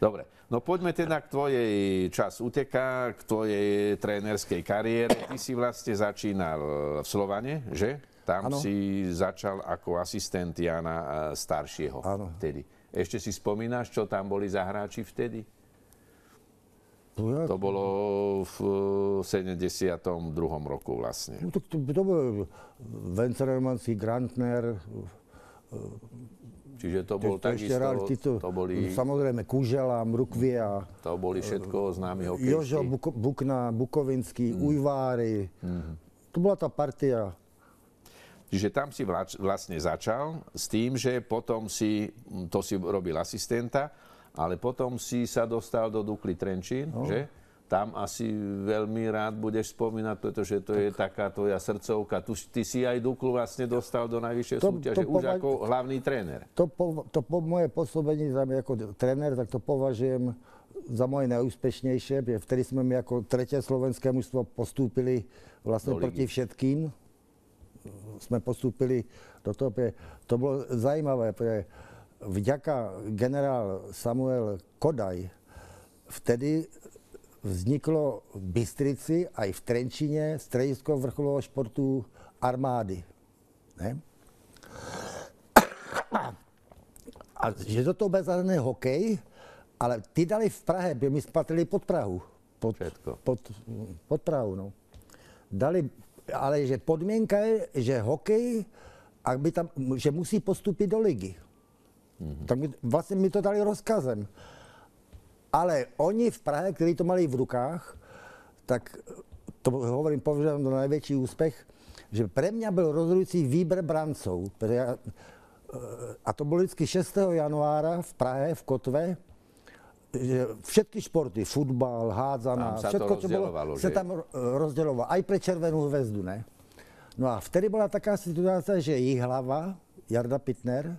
Dobre, no poďme teda k tvojej čas uteká, k tvojej trénerskej kariére. Ty si vlastne začínal v Slovane, že? Tam ano. si začal ako asistent Jana e, staršieho ano. vtedy. Ešte si spomínaš, čo tam boli za hráči vtedy? No, to bolo v 72. roku vlastne. No, to, to, to bol Grantner, Čiže to bol To takisto, títo, to boli, samozrejme Kúžela, Mrukvie a to boli všetko známi hokejisti. Jožo Buko, Bukna, Bukovinský, Mm. Ujváry. To bola tá partia. Čiže tam si vlastne začal s tým, že potom si, to si robil asistenta, ale potom si sa dostal do Dukly Trenčín, no. že? Tam asi veľmi rád budeš spomínať, pretože to je taká tvoja srdcovka. Tu, ty si aj Duklu vlastne dostal do najvyššej To- súťaže, to už považ- ako hlavný tréner. To po, to po moje pôsobení tam ako tréner, tak to považujem za moje najúspešnejšie, vtedy sme my ako tretie slovenské mužstvo postúpili vlastne proti všetkým. Sme postúpili do toho, pre- to bolo zaujímavé, pretože vďaka generál Samuel Kodaj vtedy vzniklo v Bystrici aj v Trenčine stredisko vrcholového športu armády. Ne? A že do toho zahrný hokej, ale ty dali v Prahe, protože my jsme patrili pod Prahu. Pod, Všetko. pod, pod Prahu, no. Dali, ale že podmienka je, že hokej, ak by tam, že musí postupit do ligy. Mm-hmm. Tak mi, vlastně mi to dali rozkazem. Ale oni v Prahe, kteří to mali v rukách, tak to hovorím, považujem za největší úspěch, že pre mňa byl rozhodující výber brancov. Ja, a to bylo vždycky 6. januára v Prahe, v Kotve, že všetky športy, futbal, hádzaná, všetko, čo bolo, rozdeľovalo, sa že? tam ro- rozdeľovalo. Aj pre Červenú hvezdu, ne? No a vtedy bola taká situácia, že Jihlava, Jarda Pitner,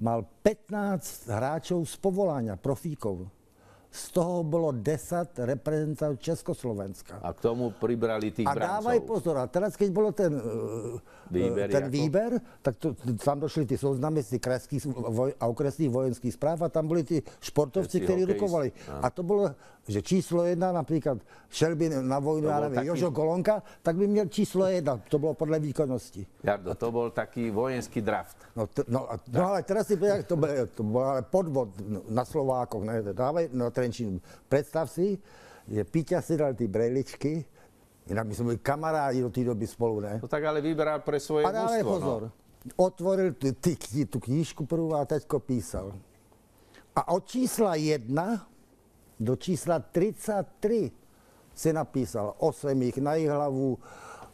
mal 15 hráčov z povolania, profíkov. Z toho bolo 10 reprezentantov Československa. A k tomu pribrali tých A brancov. dávaj pozor, a teraz keď bolo ten, eh, Výber ten výber, tak to, tam došli tí zoznamy z tých krajských voj, a okresných vojenských správ a tam boli tí športovci, ktorí rukovali. áno. A to bolo, že číslo jedna, napríklad Šelbin na vojnu, To ja bol neviem, taký- Jožo Golonka, tak by měl číslo jedna, to bolo podľa výkonnosti. Jardo, to bol taký vojenský draft. No, t- no, a- no ale teraz si povedal, to, bude, to bol ale podvod na Slovákoch, ne, dávaj na Trenčínu. Predstav si, že Píťa si dal tie brejličky, inak my sme boli kamarádi do tej doby spolu, ne? No tak ale vyberal pre svoje A dávaj mužstvo. pozor, No. otvoril ty, tú knížku prvú a teďko písal. A od čísla 1 do čísla 33 si napísal 8 ich na ich hlavu,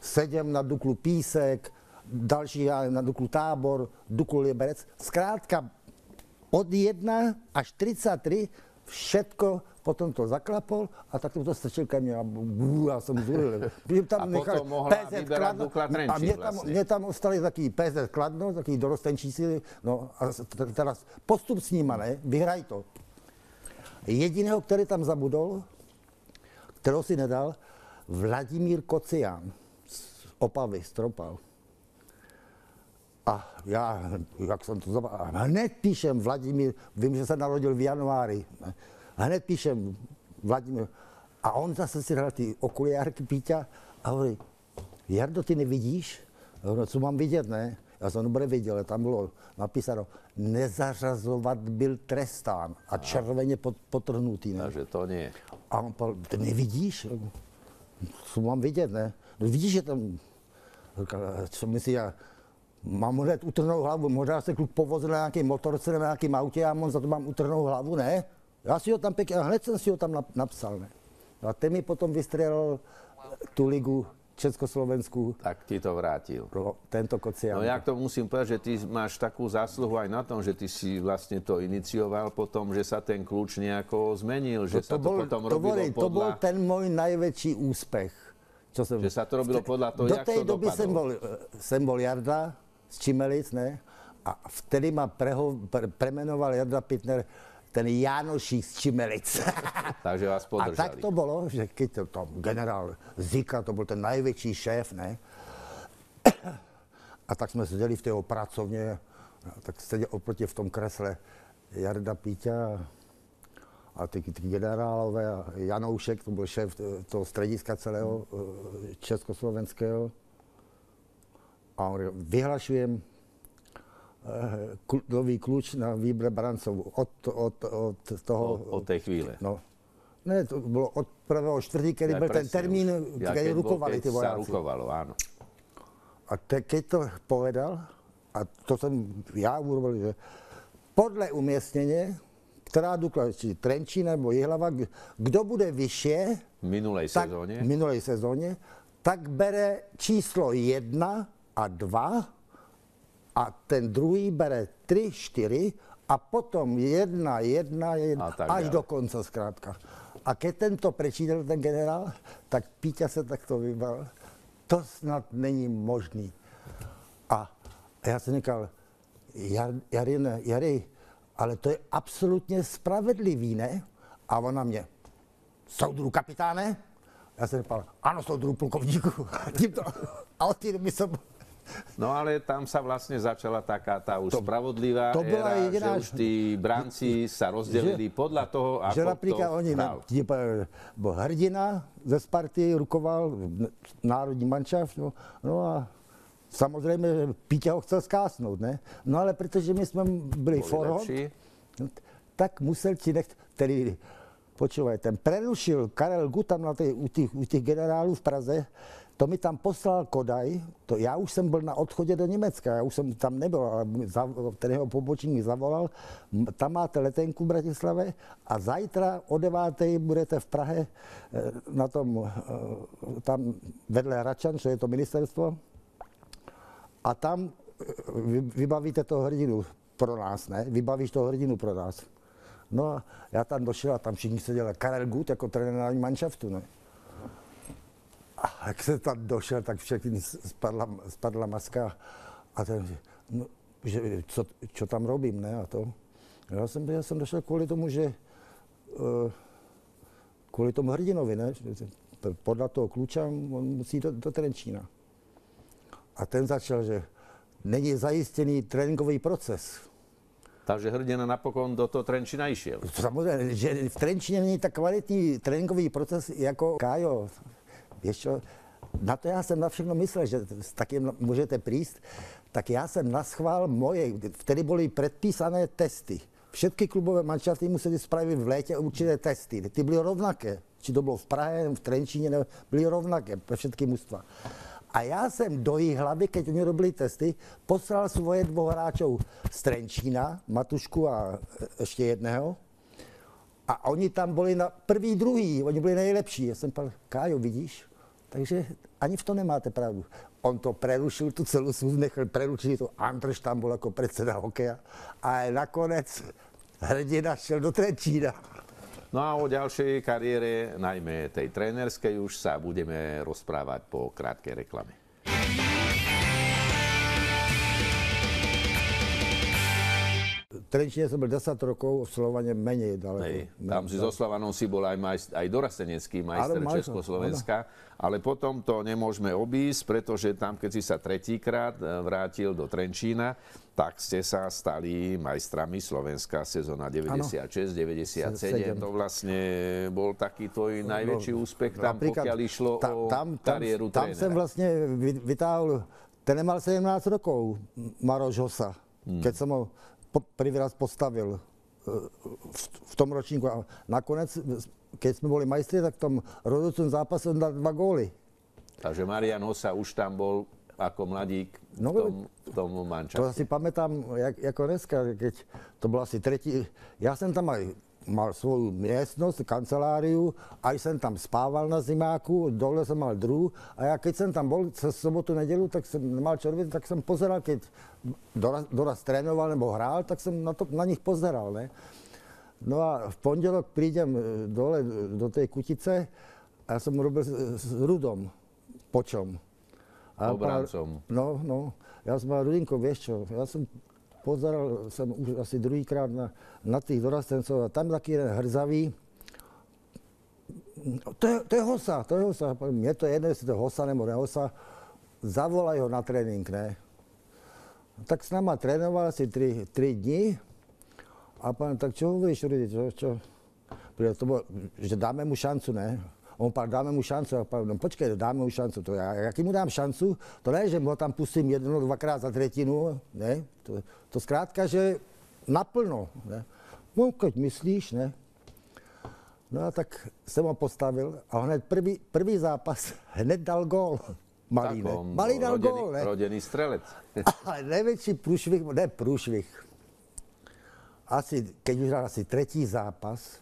7 na Duklu Písek, další na Duklu Tábor, Duklu Liberec. Zkrátka od 1 až 33 všetko potom to zaklapol a takto to strčil ke mne a bú, ja som zúril. A potom mohla vyberať Dukla Trenčín a mne tam, vlastne. mne tam ostali taký PZ Kladno, taký dorostenčíci, no a teraz postup s nima, ne, vyhraj to. Jediného, který tam zabudol, kterou si nedal, Vladimír Kocián z Opavy, z Tropal. A já, jak jsem to zabral, hned píšem Vladimír, vím, že se narodil v januári, ne, hned píšem Vladimír. A on zase si dal ty okuliárky Píťa a hovorí, Jardo, ty nevidíš? Hovorím, co mám vidět, ne? Já jsem dobře viděl, tam bylo napísáno, nezařazovat byl trestán a červeně pot, potrhnutý, ne? Takže to nie. A on povedal, ty nevidíš? Co mám vidět, ne? No vidíš, že tam... Co myslí, já mám hned utrhnout hlavu, možná se kluk povozil na nějakém motorce nebo na nějakém autě, já mám za to mám utrhnout hlavu, ne? Já si ho tam pěkně, a hned jsem si ho tam nap- napsal, ne? A ten mi potom vystřelil tu ligu Československu Tak ti to vrátil. tento kocián. No ja tomu musím povedať, že ty máš takú zásluhu aj na tom, že ty si vlastne to inicioval potom, že sa ten kľúč nejako zmenil, že sa to, bol, potom to, robilo bol, to bol podľa... ten môj najväčší úspech. Čo som, Že sa to robilo podľa toho, Do tej to doby dopadlo. som bol, som bol Jarda z Čimelic, ne? A vtedy ma preho, pre, premenoval Jarda Pitner ten Janošík z Čimelic. Takže vás A podržali. tak to bolo, že keď to, to generál Zika, to bol ten najväčší šéf, ne? A tak jsme seděli v té pracovně, a tak seděl oproti v tom kresle Jarda Píťa a ty, ty generálové a Janoušek, to byl šéf toho střediska celého eh, československého. A on vyhlašujem nový kluč na výběr brancov od, od, od toho... Od, od tej chvíle. No. Ne, to bylo od prvého čtvrtí, kedy Ja, byl ten termín, už. Ja, kedy keď bol, rukovali keď ty sa rukovalo, áno. A te, keď to povedal, a to jsem já urobil, že podle umiestnenie, ktorá dukla, či Trenčín nebo Jihlava, kdo bude vyššie, v minulej tak, sezóne, v minulej sezóne, tak bere číslo 1 a 2 a ten druhý bere 3, 4 a potom 1, 1, 1 A tak až ďalej. do konca zkrátka. A keď tento prečítal ten generál, tak Píťa se takto vybal. To snad není možný. A já jsem říkal, Jar, Jarine, Jary, ale to je absolutně spravedlivý, ne? A ona mě, soudru kapitáne? Já jsem říkal, ano, soudru plukovníku. Tímto. A od té doby jsem, No ale tam sa vlastne začala taká tá už To- spravodlivá to bola éra, jediná- že už tí branci sa rozdelili podľa toho, ako že napríklad kto oni, hral. bol hrdina ze Sparty, rukoval národní manšaft, no, no a samozrejme, že Píťa ho chcel skásnout, ne? No ale protože my jsme byli lepší. No, tak musel ti nech, který, počúvaj, ten prerušil Karel Gu tam na tej, u, těch, u těch generálů v Praze, to mi tam poslal Kodaj, to já už jsem byl na odchodě do Německa, já už jsem tam nebyl, ale ten jeho pobočník zavolal, "M- tam máte letenku v Bratislave a zajtra o 9. budete v Prahe eh, na tom, eh, tam vedle Hračan, čo je to ministerstvo, a tam eh, vy, vybavíte toho hrdinu pro nás, ne? Vybavíš toho hrdinu pro nás. No a já tam došel a tam všichni seděli. Karel Gut jako trenér manšaftu, ne? A jak se tam došel, tak všechny spadla, spadla maska a ten, no, že co, čo tam robím, ne? A to. Já jsem, já jsem došel kvůli tomu, že uh, kvůli tomu hrdinovi, ne? Podle toho kluča on musí do, do Trenčína. A ten začal, že není zajistený tréninkový proces. Takže hrdina napokon do toho Trenčina išiel. Samozřejmě, že v Trenčíně není tak kvalitní tréninkový proces jako Kájo. Víš čo? Na to já jsem na všechno myslel, že s takým můžete prísť. Tak já jsem naschvál moje, vtedy byly předpísané testy. Všetky klubové manšafty museli spravit v létě určité testy. Ty byly rovnaké. Či to bylo v Prahe, v Trenčíně, nebo- byly rovnaké pre všetky mužstva. A já jsem do hlavy, keď oni robili testy, poslal svoje dvou hráčov z Trenčína, Matušku a e, ještě jedného. A oni tam byli na prvý, druhý, oni byli nejlepší. Já jsem říkal, Kájo, vidíš? Takže ani v tom nemáte pravdu. On to prerušil, tu celou schůzi nechal prerušit, to Andrš tam byl jako predseda hokeja. A nakonec hrdina šel do Trenčína. No a o ďalšej kariére, najmä tej trénerskej, už sa budeme rozprávať po krátkej reklame. V Trenčíne som byl 10 rokov, v Slovane menej daleko. Hej, tam si so Slovanom si bol aj, majst, aj dorastenecký majster majster, Československa, ale potom to nemôžeme obísť, pretože tam, keď si sa tretíkrát e, vrátil do Trenčína, tak ste sa stali majstrami Slovenska sezóna 96-97. Sedem. To vlastne bol taký tvoj najväčší úspech tam, Napríklad pokiaľ išlo ta- o tam, tam, kariéru tam trénera. jsem vlastně vy- vytáhl, ten nemal 17 rokov, Maroš Hosa, hmm. keď jsem ho prvý raz postavil eh, v, tom ročníku. A nakonec, keď jsme byli majstri, tak v tom rozhodcom zápase on dal dva góly. Takže Marian Hosa už tam bol ako mladík v No, tom, v tom To mančafte. si pamätám, jak, jako dneska, keď to byl asi tretí, já jsem tam aj mal svoju miestnosť, kanceláriu, aj jsem tam spával na zimáku, dole jsem mal druhú a já keď jsem tam bol cez sobotu, nedelu, tak jsem nemal čo robiť, tak jsem pozeral, keď doraz, doraz trénoval nebo hrál, tak jsem na, to, na nich pozeral, ne? No a v pondelok prídem e, dole do tej kutice a ja som robil s, s Rudom, počom. A Obrancom. No, no. Ja som mal Rudinko, vieš čo, ja som pozeral som už asi druhýkrát na, na tých dorastencov a tam taký jeden hrzavý, to je, to je hosa, to je hosa. Mne to je jedno, jestli to je hosa nebo nehosa. Zavolaj ho na trénink, ne? Tak s náma trénoval asi 3, 3 dní. A pán, tak čo hovoríš, Rudi, čo, čo? Protože to bolo, že dáme mu šancu, ne? On pán, dáme mu šancu. A pán, no počkej, dáme mu šancu. To ja, jaký mu dám šancu? To ne, že mu ho tam pustím jednu, dvakrát za tretinu, ne? To, to zkrátka, že naplno, ne? No, keď myslíš, ne? No a tak jsem ho postavil a hned prvý, prvý zápas hned dal gól. Malý, ne? Malý dal rodený, gól, ne? rodený strelec. Ale najväčší prúšvih, ne prúšvih, asi, keď už asi tretí zápas,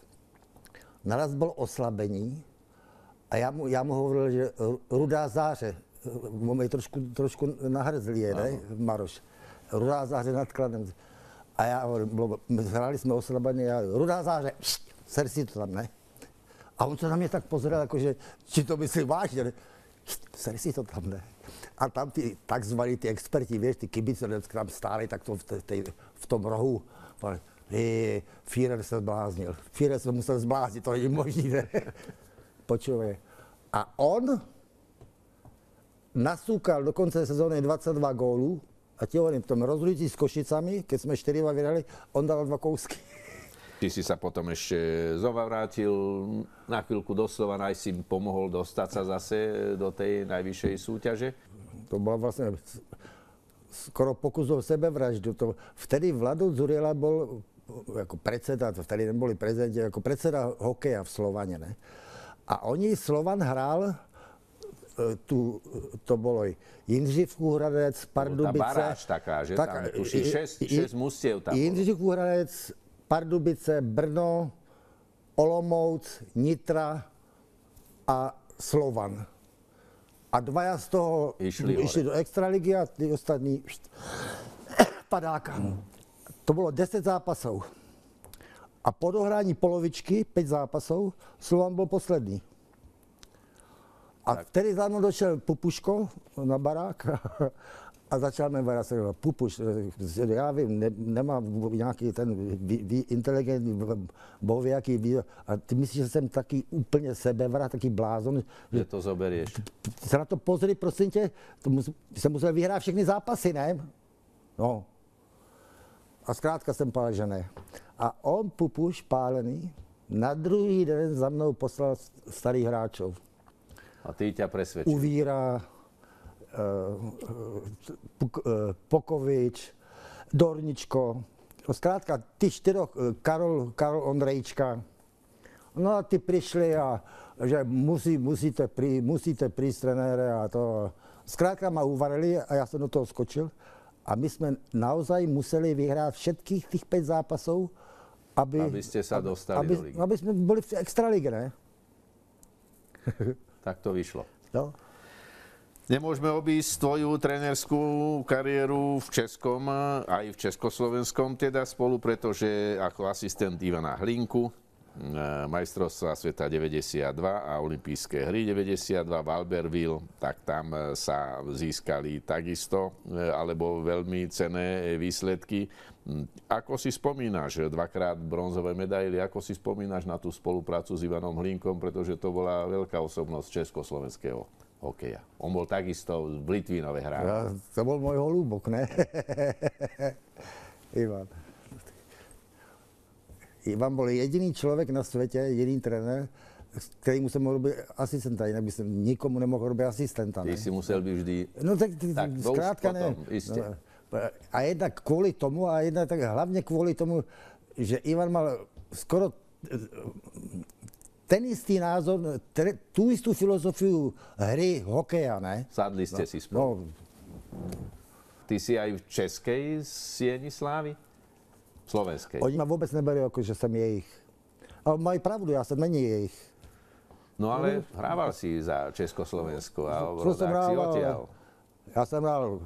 naraz bol oslabený a já mu, já mu hovoril, že rudá záře, on je trošku, trošku nahrzlý, ne, Maroš. Rudá záře nad kladem. A já bylo- my hráli jsme oslabený, já rudá záře, ser si to tam, ne? A on se na mě tak pozrel, jakože, či to myslí vážně, ne? Ser si to tam, ne? A tam ty takzvaní ty experti, víš, ty kibice, tam stáli tak to v, te- tej, v tom rohu. Hej, Führer se zbláznil. Führer se musel zbláznit, to není možné? Počúvaj. A on nasúkal do konce sezóny 22 gólů a ti hovorím, v tom rozhodnutí s Košicami, keď sme 4 vyhrali, on dal dva kousky. Ty si sa potom ešte znova vrátil na chvíľku do Slovan, aj si pomohol dostať sa zase do tej najvyššej súťaže. To bola vlastne skoro pokus o sebevraždu. To, vtedy Vlado Zuriela bol ako predseda, vtedy neboli prezidenti, ako predseda hokeja v Slovane. Ne? A oni, Slovan hral, e, tu, to bolo Jindřich Hradec, Tá Pardubice. baráž taká, že tam je tuším 6 mustiev tam. Jindřich Hradec, Pardubice, Brno, Olomouc, Nitra a Slovan. A dvaja z toho Išli išli do extraligy a tí ostatní št, padáka. To bolo 10 zápasov. A po dohrání polovičky, 5 zápasov, Slovan bol posledný. A vtedy za mnou došel Pupuško na barák a začal mi se Pupuš, já vím, ne, nemám nějaký ten vý, vý, inteligentní, bohvějaký vý, a ty myslíš, že jsem taky úplně sebevrat, taký blázon, že to zoberieš. se na to pozri, prosím tě, to mus, jsem musel vyhrát všechny zápasy, ne? No. A zkrátka jsem pál, že ne. A on, Pupuš, pálený, na druhý den za mnou poslal starých hráčov. A ty ťa presvedčil. Uvíra, eh, Puk- eh, Pokovič, Dorničko. Zkrátka, ty čtyro, eh, Karol, Karol Ondrejčka. No a ty přišli a že musí, musíte, při, musíte prísť trenére a to. Zkrátka ma uvarili a já jsem do toho skočil. A my jsme naozaj museli vyhrát všetkých těch pět zápasov, aby, Aby ste sa dostali aby, do ligy. aby jsme byli v extralíge, ne? Tak to vyšlo. No. Nemôžeme obísť tvoju trénerskú kariéru v Českom, aj v Československom teda spolu, pretože ako asistent Ivana Hlinku, eh, majstrovstva sveta 92 a olympijské hry 92 v Albertville, tak tam eh, sa získali takisto, eh, alebo veľmi cené výsledky. Hm, Ako si spomínaš, dvakrát bronzové medaily, ako si spomínaš na tú spoluprácu s Ivanom Hlinkom, pretože to bola veľká osobnosť československého hokeja. On bol takisto v Litvínove hrál. Ja, to bol môj holúbok, ne? Ivan. Ivan bol jediný človek na svete, jediný trenér, ktorý musel mohol byť asistenta, by som nikomu nemohol robiť asistenta. Ty Ne? si musel byť vždy... No tak, tak, skrátka ne. iste. No, a jednak kvôli tomu, a jednak tak hlavne kvôli tomu, že Ivan mal skoro ten istý názor, tre, tú istú filozofiu hry, hokeja, ne? Sadli ste si spolu. No, Ty si aj v českej sieni slávy? V slovenskej. Oni ma vôbec neberú ako, že som je ich. Ale majú pravdu, ja som není je ich. No ale hrával si za Československo a si hrával? odtiaľ. Ja som hral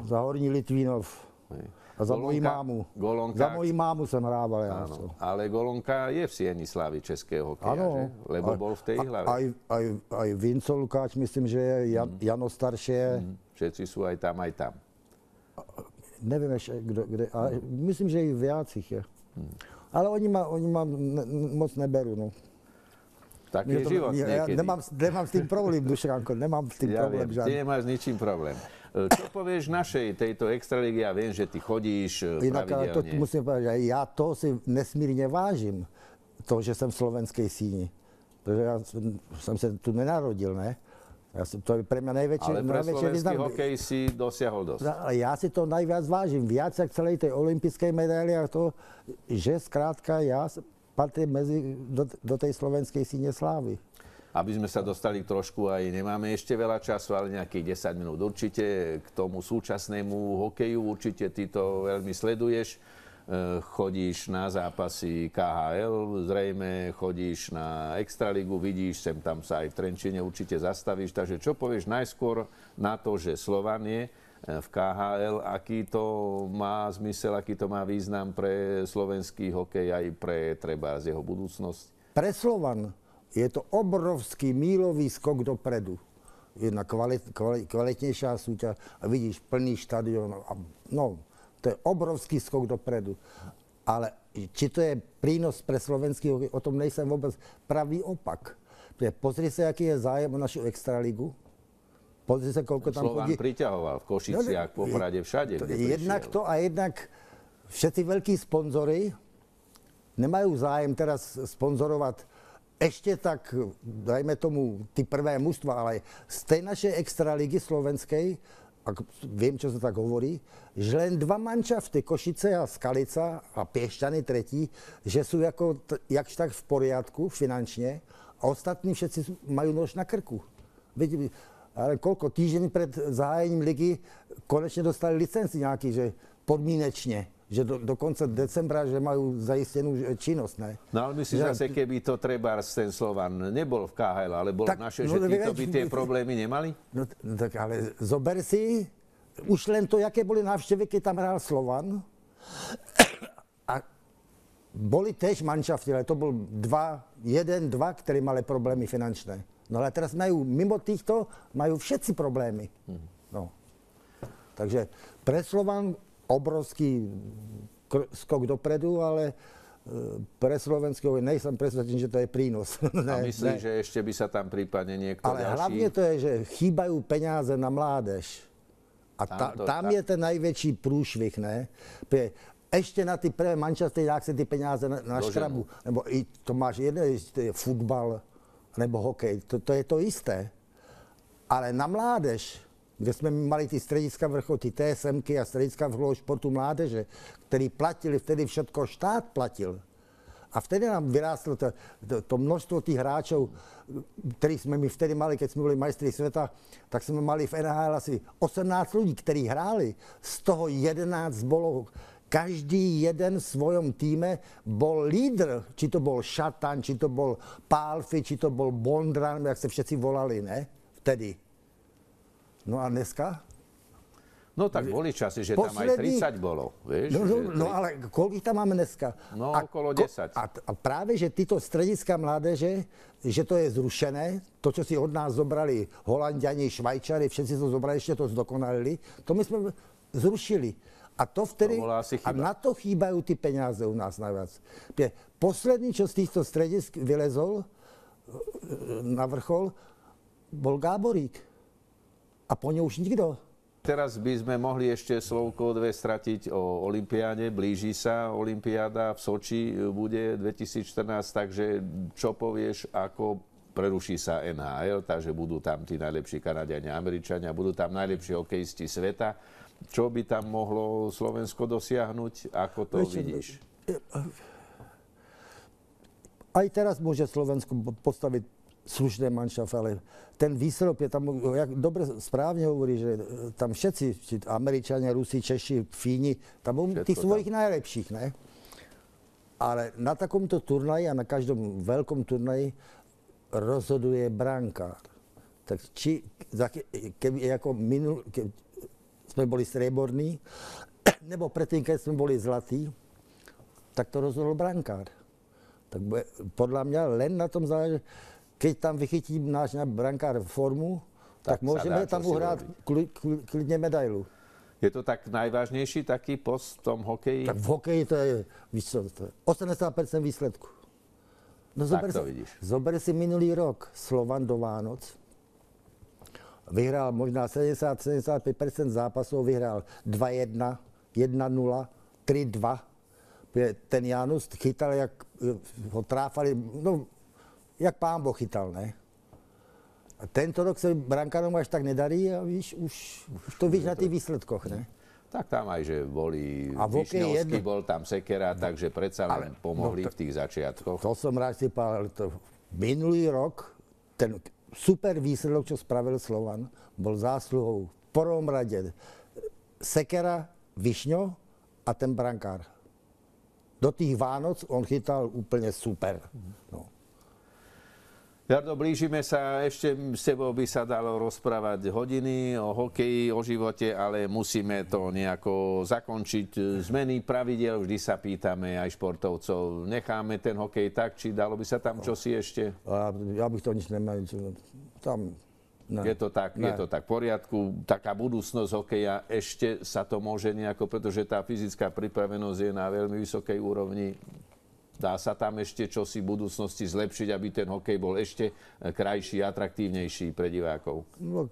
za Horní Litvínov Hej. a za moji mámu. Golonka- Za moji mámu som hrával. Ja Áno, som. ale Golonka je v sieni slávy českého hokeja, že? Áno. Lebo A- bol v tej hlave. Aj, aj, aj Vinco Lukáč, myslím, že je, Jan, Mhm. Jano staršie. Všetci sú aj tam, aj tam. Neviem ešte, kdo, kde, ale myslím, že ich viac ich je. Ale oni ma, oni ma ne, moc neberú. No. Taký je to- život ja, niekedy. nemám, nemám s tým problém, Dušánko, nemám s tým Ja problém viem, ty nemáš s ničím problém. E, Čo povieš našej tejto extraligy? Ja viem, že ty chodíš e, Inak ale to pravidelne. musím povedať, že ja to si nesmírne vážim, to, že som v slovenskej síni. Protože ja som sa tu nenarodil, ne? Ja som, to je pre mňa najväčší, Ale pre slovenský význam. hokej si dosiahol dosť. A ja si to najviac vážim, viac ako celej tej olympijskej medaily a to, že skrátka ja patrím medzi, do, do tej slovenskej síne slávy. Aby sme sa dostali trošku aj, nemáme ešte veľa času, ale nejakých 10 minút určite k tomu súčasnému hokeju, určite ty to veľmi sleduješ. E, chodíš na zápasy KHL, zrejme chodíš na Extraligu, vidíš, sem tam sa aj v Trenčine určite zastavíš. Takže čo povieš najskôr na to, že Slovan je e, v KHL, aký to má zmysel, aký to má význam pre slovenský hokej aj pre treba z jeho budúcnosť? Pre Slovan je to obrovský mílový skok dopredu. Jedna kvalit, kvalit, kvalitnejšia súťaž a vidíš plný štadión. No, to je obrovský skok dopredu. Ale či to je prínos pre slovenský hokej, o tom nejsem vôbec pravý opak. Pozri sa, aký je zájem o našu extraligu. Pozri sa, koľko tam Slovan chodí. priťahoval v Košiciach, no, Poprade, všade, to, Jednak prišiel. to a jednak všetci veľkí sponzory nemajú zájem teraz sponzorovať ešte tak, dajme tomu, tí prvé mužstva, ale z tej našej extraligy slovenskej, ak viem, čo sa tak hovorí, že len dva mančafty, Košice a Skalica a Piešťany tretí, že sú ako, jakž tak v poriadku finančne a ostatní všetci majú nož na krku. Veď, ale koľko týždeň pred zahájením ligy konečne dostali licenci nejaký, že podmínečne že do, do konca decembra, že majú zaistenú činnosť. Ne? No ale myslíš že... zase, keby to treba ten Slovan nebol v KHL, ale bol tak, naše, no, že títo by tie problémy nemali? No, no tak ale zober si, už len to, aké boli návštevy, keď tam hral Slovan. A boli tež manšafty, ale to bol dva, jeden, dva, ktorí mali problémy finančné. No ale teraz majú, mimo týchto, majú všetci problémy. Mhm. No. Takže pre Slovan obrovský skok dopredu, ale e, pre slovenského nejsem presvedčený, že to je prínos. A myslíš, že ešte by sa tam prípadne niekto Ale ďalší... hlavne to je, že chýbajú peniaze na mládež. A ta, tam, tam je ten najväčší prúšvih, ne? Ešte na tie prvé mančasty, ak sa tie peniaze na, na škrabu. Nebo i, to máš jedno, to je futbal, nebo hokej. To, to je to isté. Ale na mládež, kde sme mali tie strediska vrchol, tie TSMky a strediska vrchol športu mládeže, ktorí platili, vtedy všetko štát platil. A vtedy nám vyrástlo to, to, to množstvo tých hráčov, ktorí sme my vtedy mali, keď sme boli majstri sveta, tak sme mali v NHL asi 18 ľudí, ktorí hráli. Z toho 11 bolo každý jeden v svojom týme bol lídr. Či to bol Šatan, či to bol Pálfi, či to bol Bondran, jak sa všetci volali, ne? Vtedy. No a dneska? No tak boli časy, že Posledný... tam aj 30 bolo. Vieš, no, no, no ale koľko tam máme dneska? No a, okolo 10. A, a práve, že títo strediska mládeže, že to je zrušené, to, čo si od nás zobrali Holandiani, Švajčari, všetci to zobrali, ešte to zdokonalili, to my sme zrušili. A to vtedy, to a na to chýbajú tí peniaze u nás najviac. Posledný, čo z týchto stredisk vylezol e, na vrchol, bol Gáborík a po ňu už nikto. Teraz by sme mohli ešte slovko dve stratiť o Olympiáde. Blíži sa Olympiáda v Soči, bude 2014, takže čo povieš, ako preruší sa NHL, takže budú tam tí najlepší Kanadiania, Američania, budú tam najlepší hokejisti sveta. Čo by tam mohlo Slovensko dosiahnuť? Ako to Ešte, vidíš? Aj teraz môže Slovensko postaviť slušné manšaft, ale ten výsledok je tam, jak dobre správne hovorí, že e, tam všetci, či Američania, Rusi, Češi, Fíni, tam bol tých svojich tam. najlepších, ne? Ale na takomto turnaji a na každom veľkom turnaji rozhoduje brankár. Tak či, keby ako minul, keď sme boli strieborní, nebo predtým, keď sme boli zlatí, tak to rozhodol brankár. Tak podľa mňa len na tom záleží, keď tam vychytí náš brankár formu, tak, tak môžeme tam uhrať kľudne medailu. Je to tak najvážnejší taký post v tom hokeji? Tak v hokeji to je, to je 80% výsledku. No zober, tak to vidíš. Zober si minulý rok Slovan do Vánoc. Vyhral možná 70-75% zápasov, vyhral 2-1, 1-0, 3-2. Ten Janus chytal, jak ho tráfali, no jak pán Boh chytal, ne? A tento rok sa brankárom až tak nedarí a víš, už, už to víš na tých výsledkoch, ne? Tak tam aj, že boli a Višňovský, jedno... bol tam Sekera, no, takže predsa len pomohli no to, v tých začiatkoch. To som rád si povedal, to minulý rok ten super výsledok, čo spravil Slovan, bol zásluhou v prvom rade Sekera, Višňo a ten brankár. Do tých Vánoc on chytal úplne super. No. Jardo, blížime sa, ešte s tebou by sa dalo rozprávať hodiny o hokeji, o živote, ale musíme to nejako zakončiť. Zmeny pravidel, vždy sa pýtame aj športovcov, necháme ten hokej tak, či dalo by sa tam čosi ešte? Ja bych to nič nemal. Tam Ne. Je to tak, ne. je to tak v poriadku. Taká budúcnosť hokeja ešte sa to môže nejako, pretože tá fyzická pripravenosť je na veľmi vysokej úrovni. Dá sa tam ešte čosi v budúcnosti zlepšiť, aby ten hokej bol ešte eh, krajší, atraktívnejší pre divákov? No,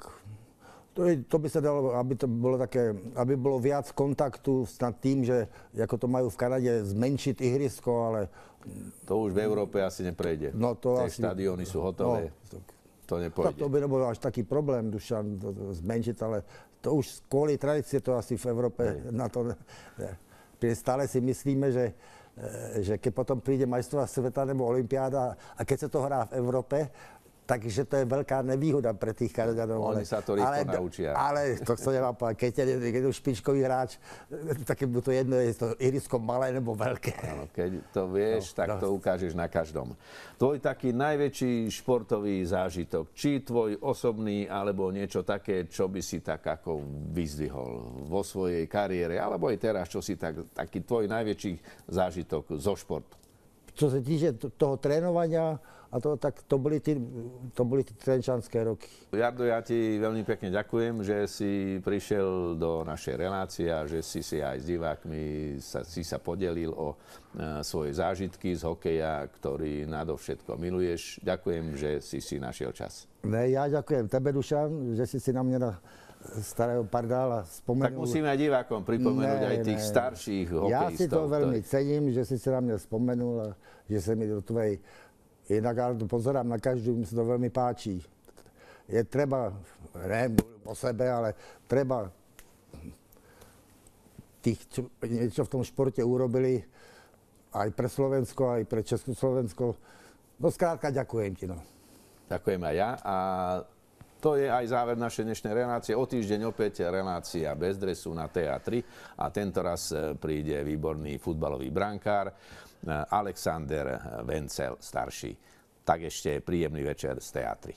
to, je, to by sa dalo, aby to bolo také, aby bolo viac kontaktu nad tým, že ako to majú v Kanade, zmenšiť ihrisko, ale... To už v Európe asi neprejde. No to Tie asi... štadióny sú hotové. No, to nepôjde. To, to by nebol až taký problém, Dušan, to, to zmenšiť, ale to už kvôli tradície to asi v Európe Hej. na to... Ne. Stále si myslíme, že že keď potom príde majstrová sveta nebo olympiáda a keď sa to hrá v Európe, takže to je veľká nevýhoda pre tých Kanaďanov. Oni sa to rýchlo ale, naučia. Ale to nemá povedať. Keď, je, keď je špičkový hráč, tak mu to jedno, je to irisko malé nebo veľké. Áno, keď to vieš, no, tak no. to ukážeš na každom. Tvoj taký najväčší športový zážitok, či tvoj osobný, alebo niečo také, čo by si tak ako vyzdvihol vo svojej kariére, alebo aj teraz, čo si tak, taký tvoj najväčší zážitok zo športu? Čo sa týče toho trénovania, a to, tak to boli, tí, to boli tí trenčanské roky. Jardo, ja ti veľmi pekne ďakujem, že si prišiel do našej relácie a že si si aj s divákmi sa, si sa podelil o e, svoje zážitky z hokeja, ktorý nadovšetko miluješ. Ďakujem, že si si našiel čas. Ne, ja ďakujem tebe, Dušan, že si si na mňa na starého Pardála spomenul. Tak musíme aj divákom pripomenúť ne, aj tých ne. starších hokejistov. Ja si to veľmi ktorý... cením, že si si na mňa spomenul a že sa mi do tvojej Inak to pozerám na každú, mi sa to veľmi páči. Je treba, ne po sebe, ale treba tých, čo niečo v tom športe urobili, aj pre Slovensko, aj pre Československo. No skrátka, ďakujem ti. No. Ďakujem aj ja. A to je aj záver našej dnešnej relácie. O týždeň opäť relácia bez dresu na TA3 a tento raz e, príde výborný futbalový brankár. Alexander Vencel starší. Tak ešte príjemný večer z teatry.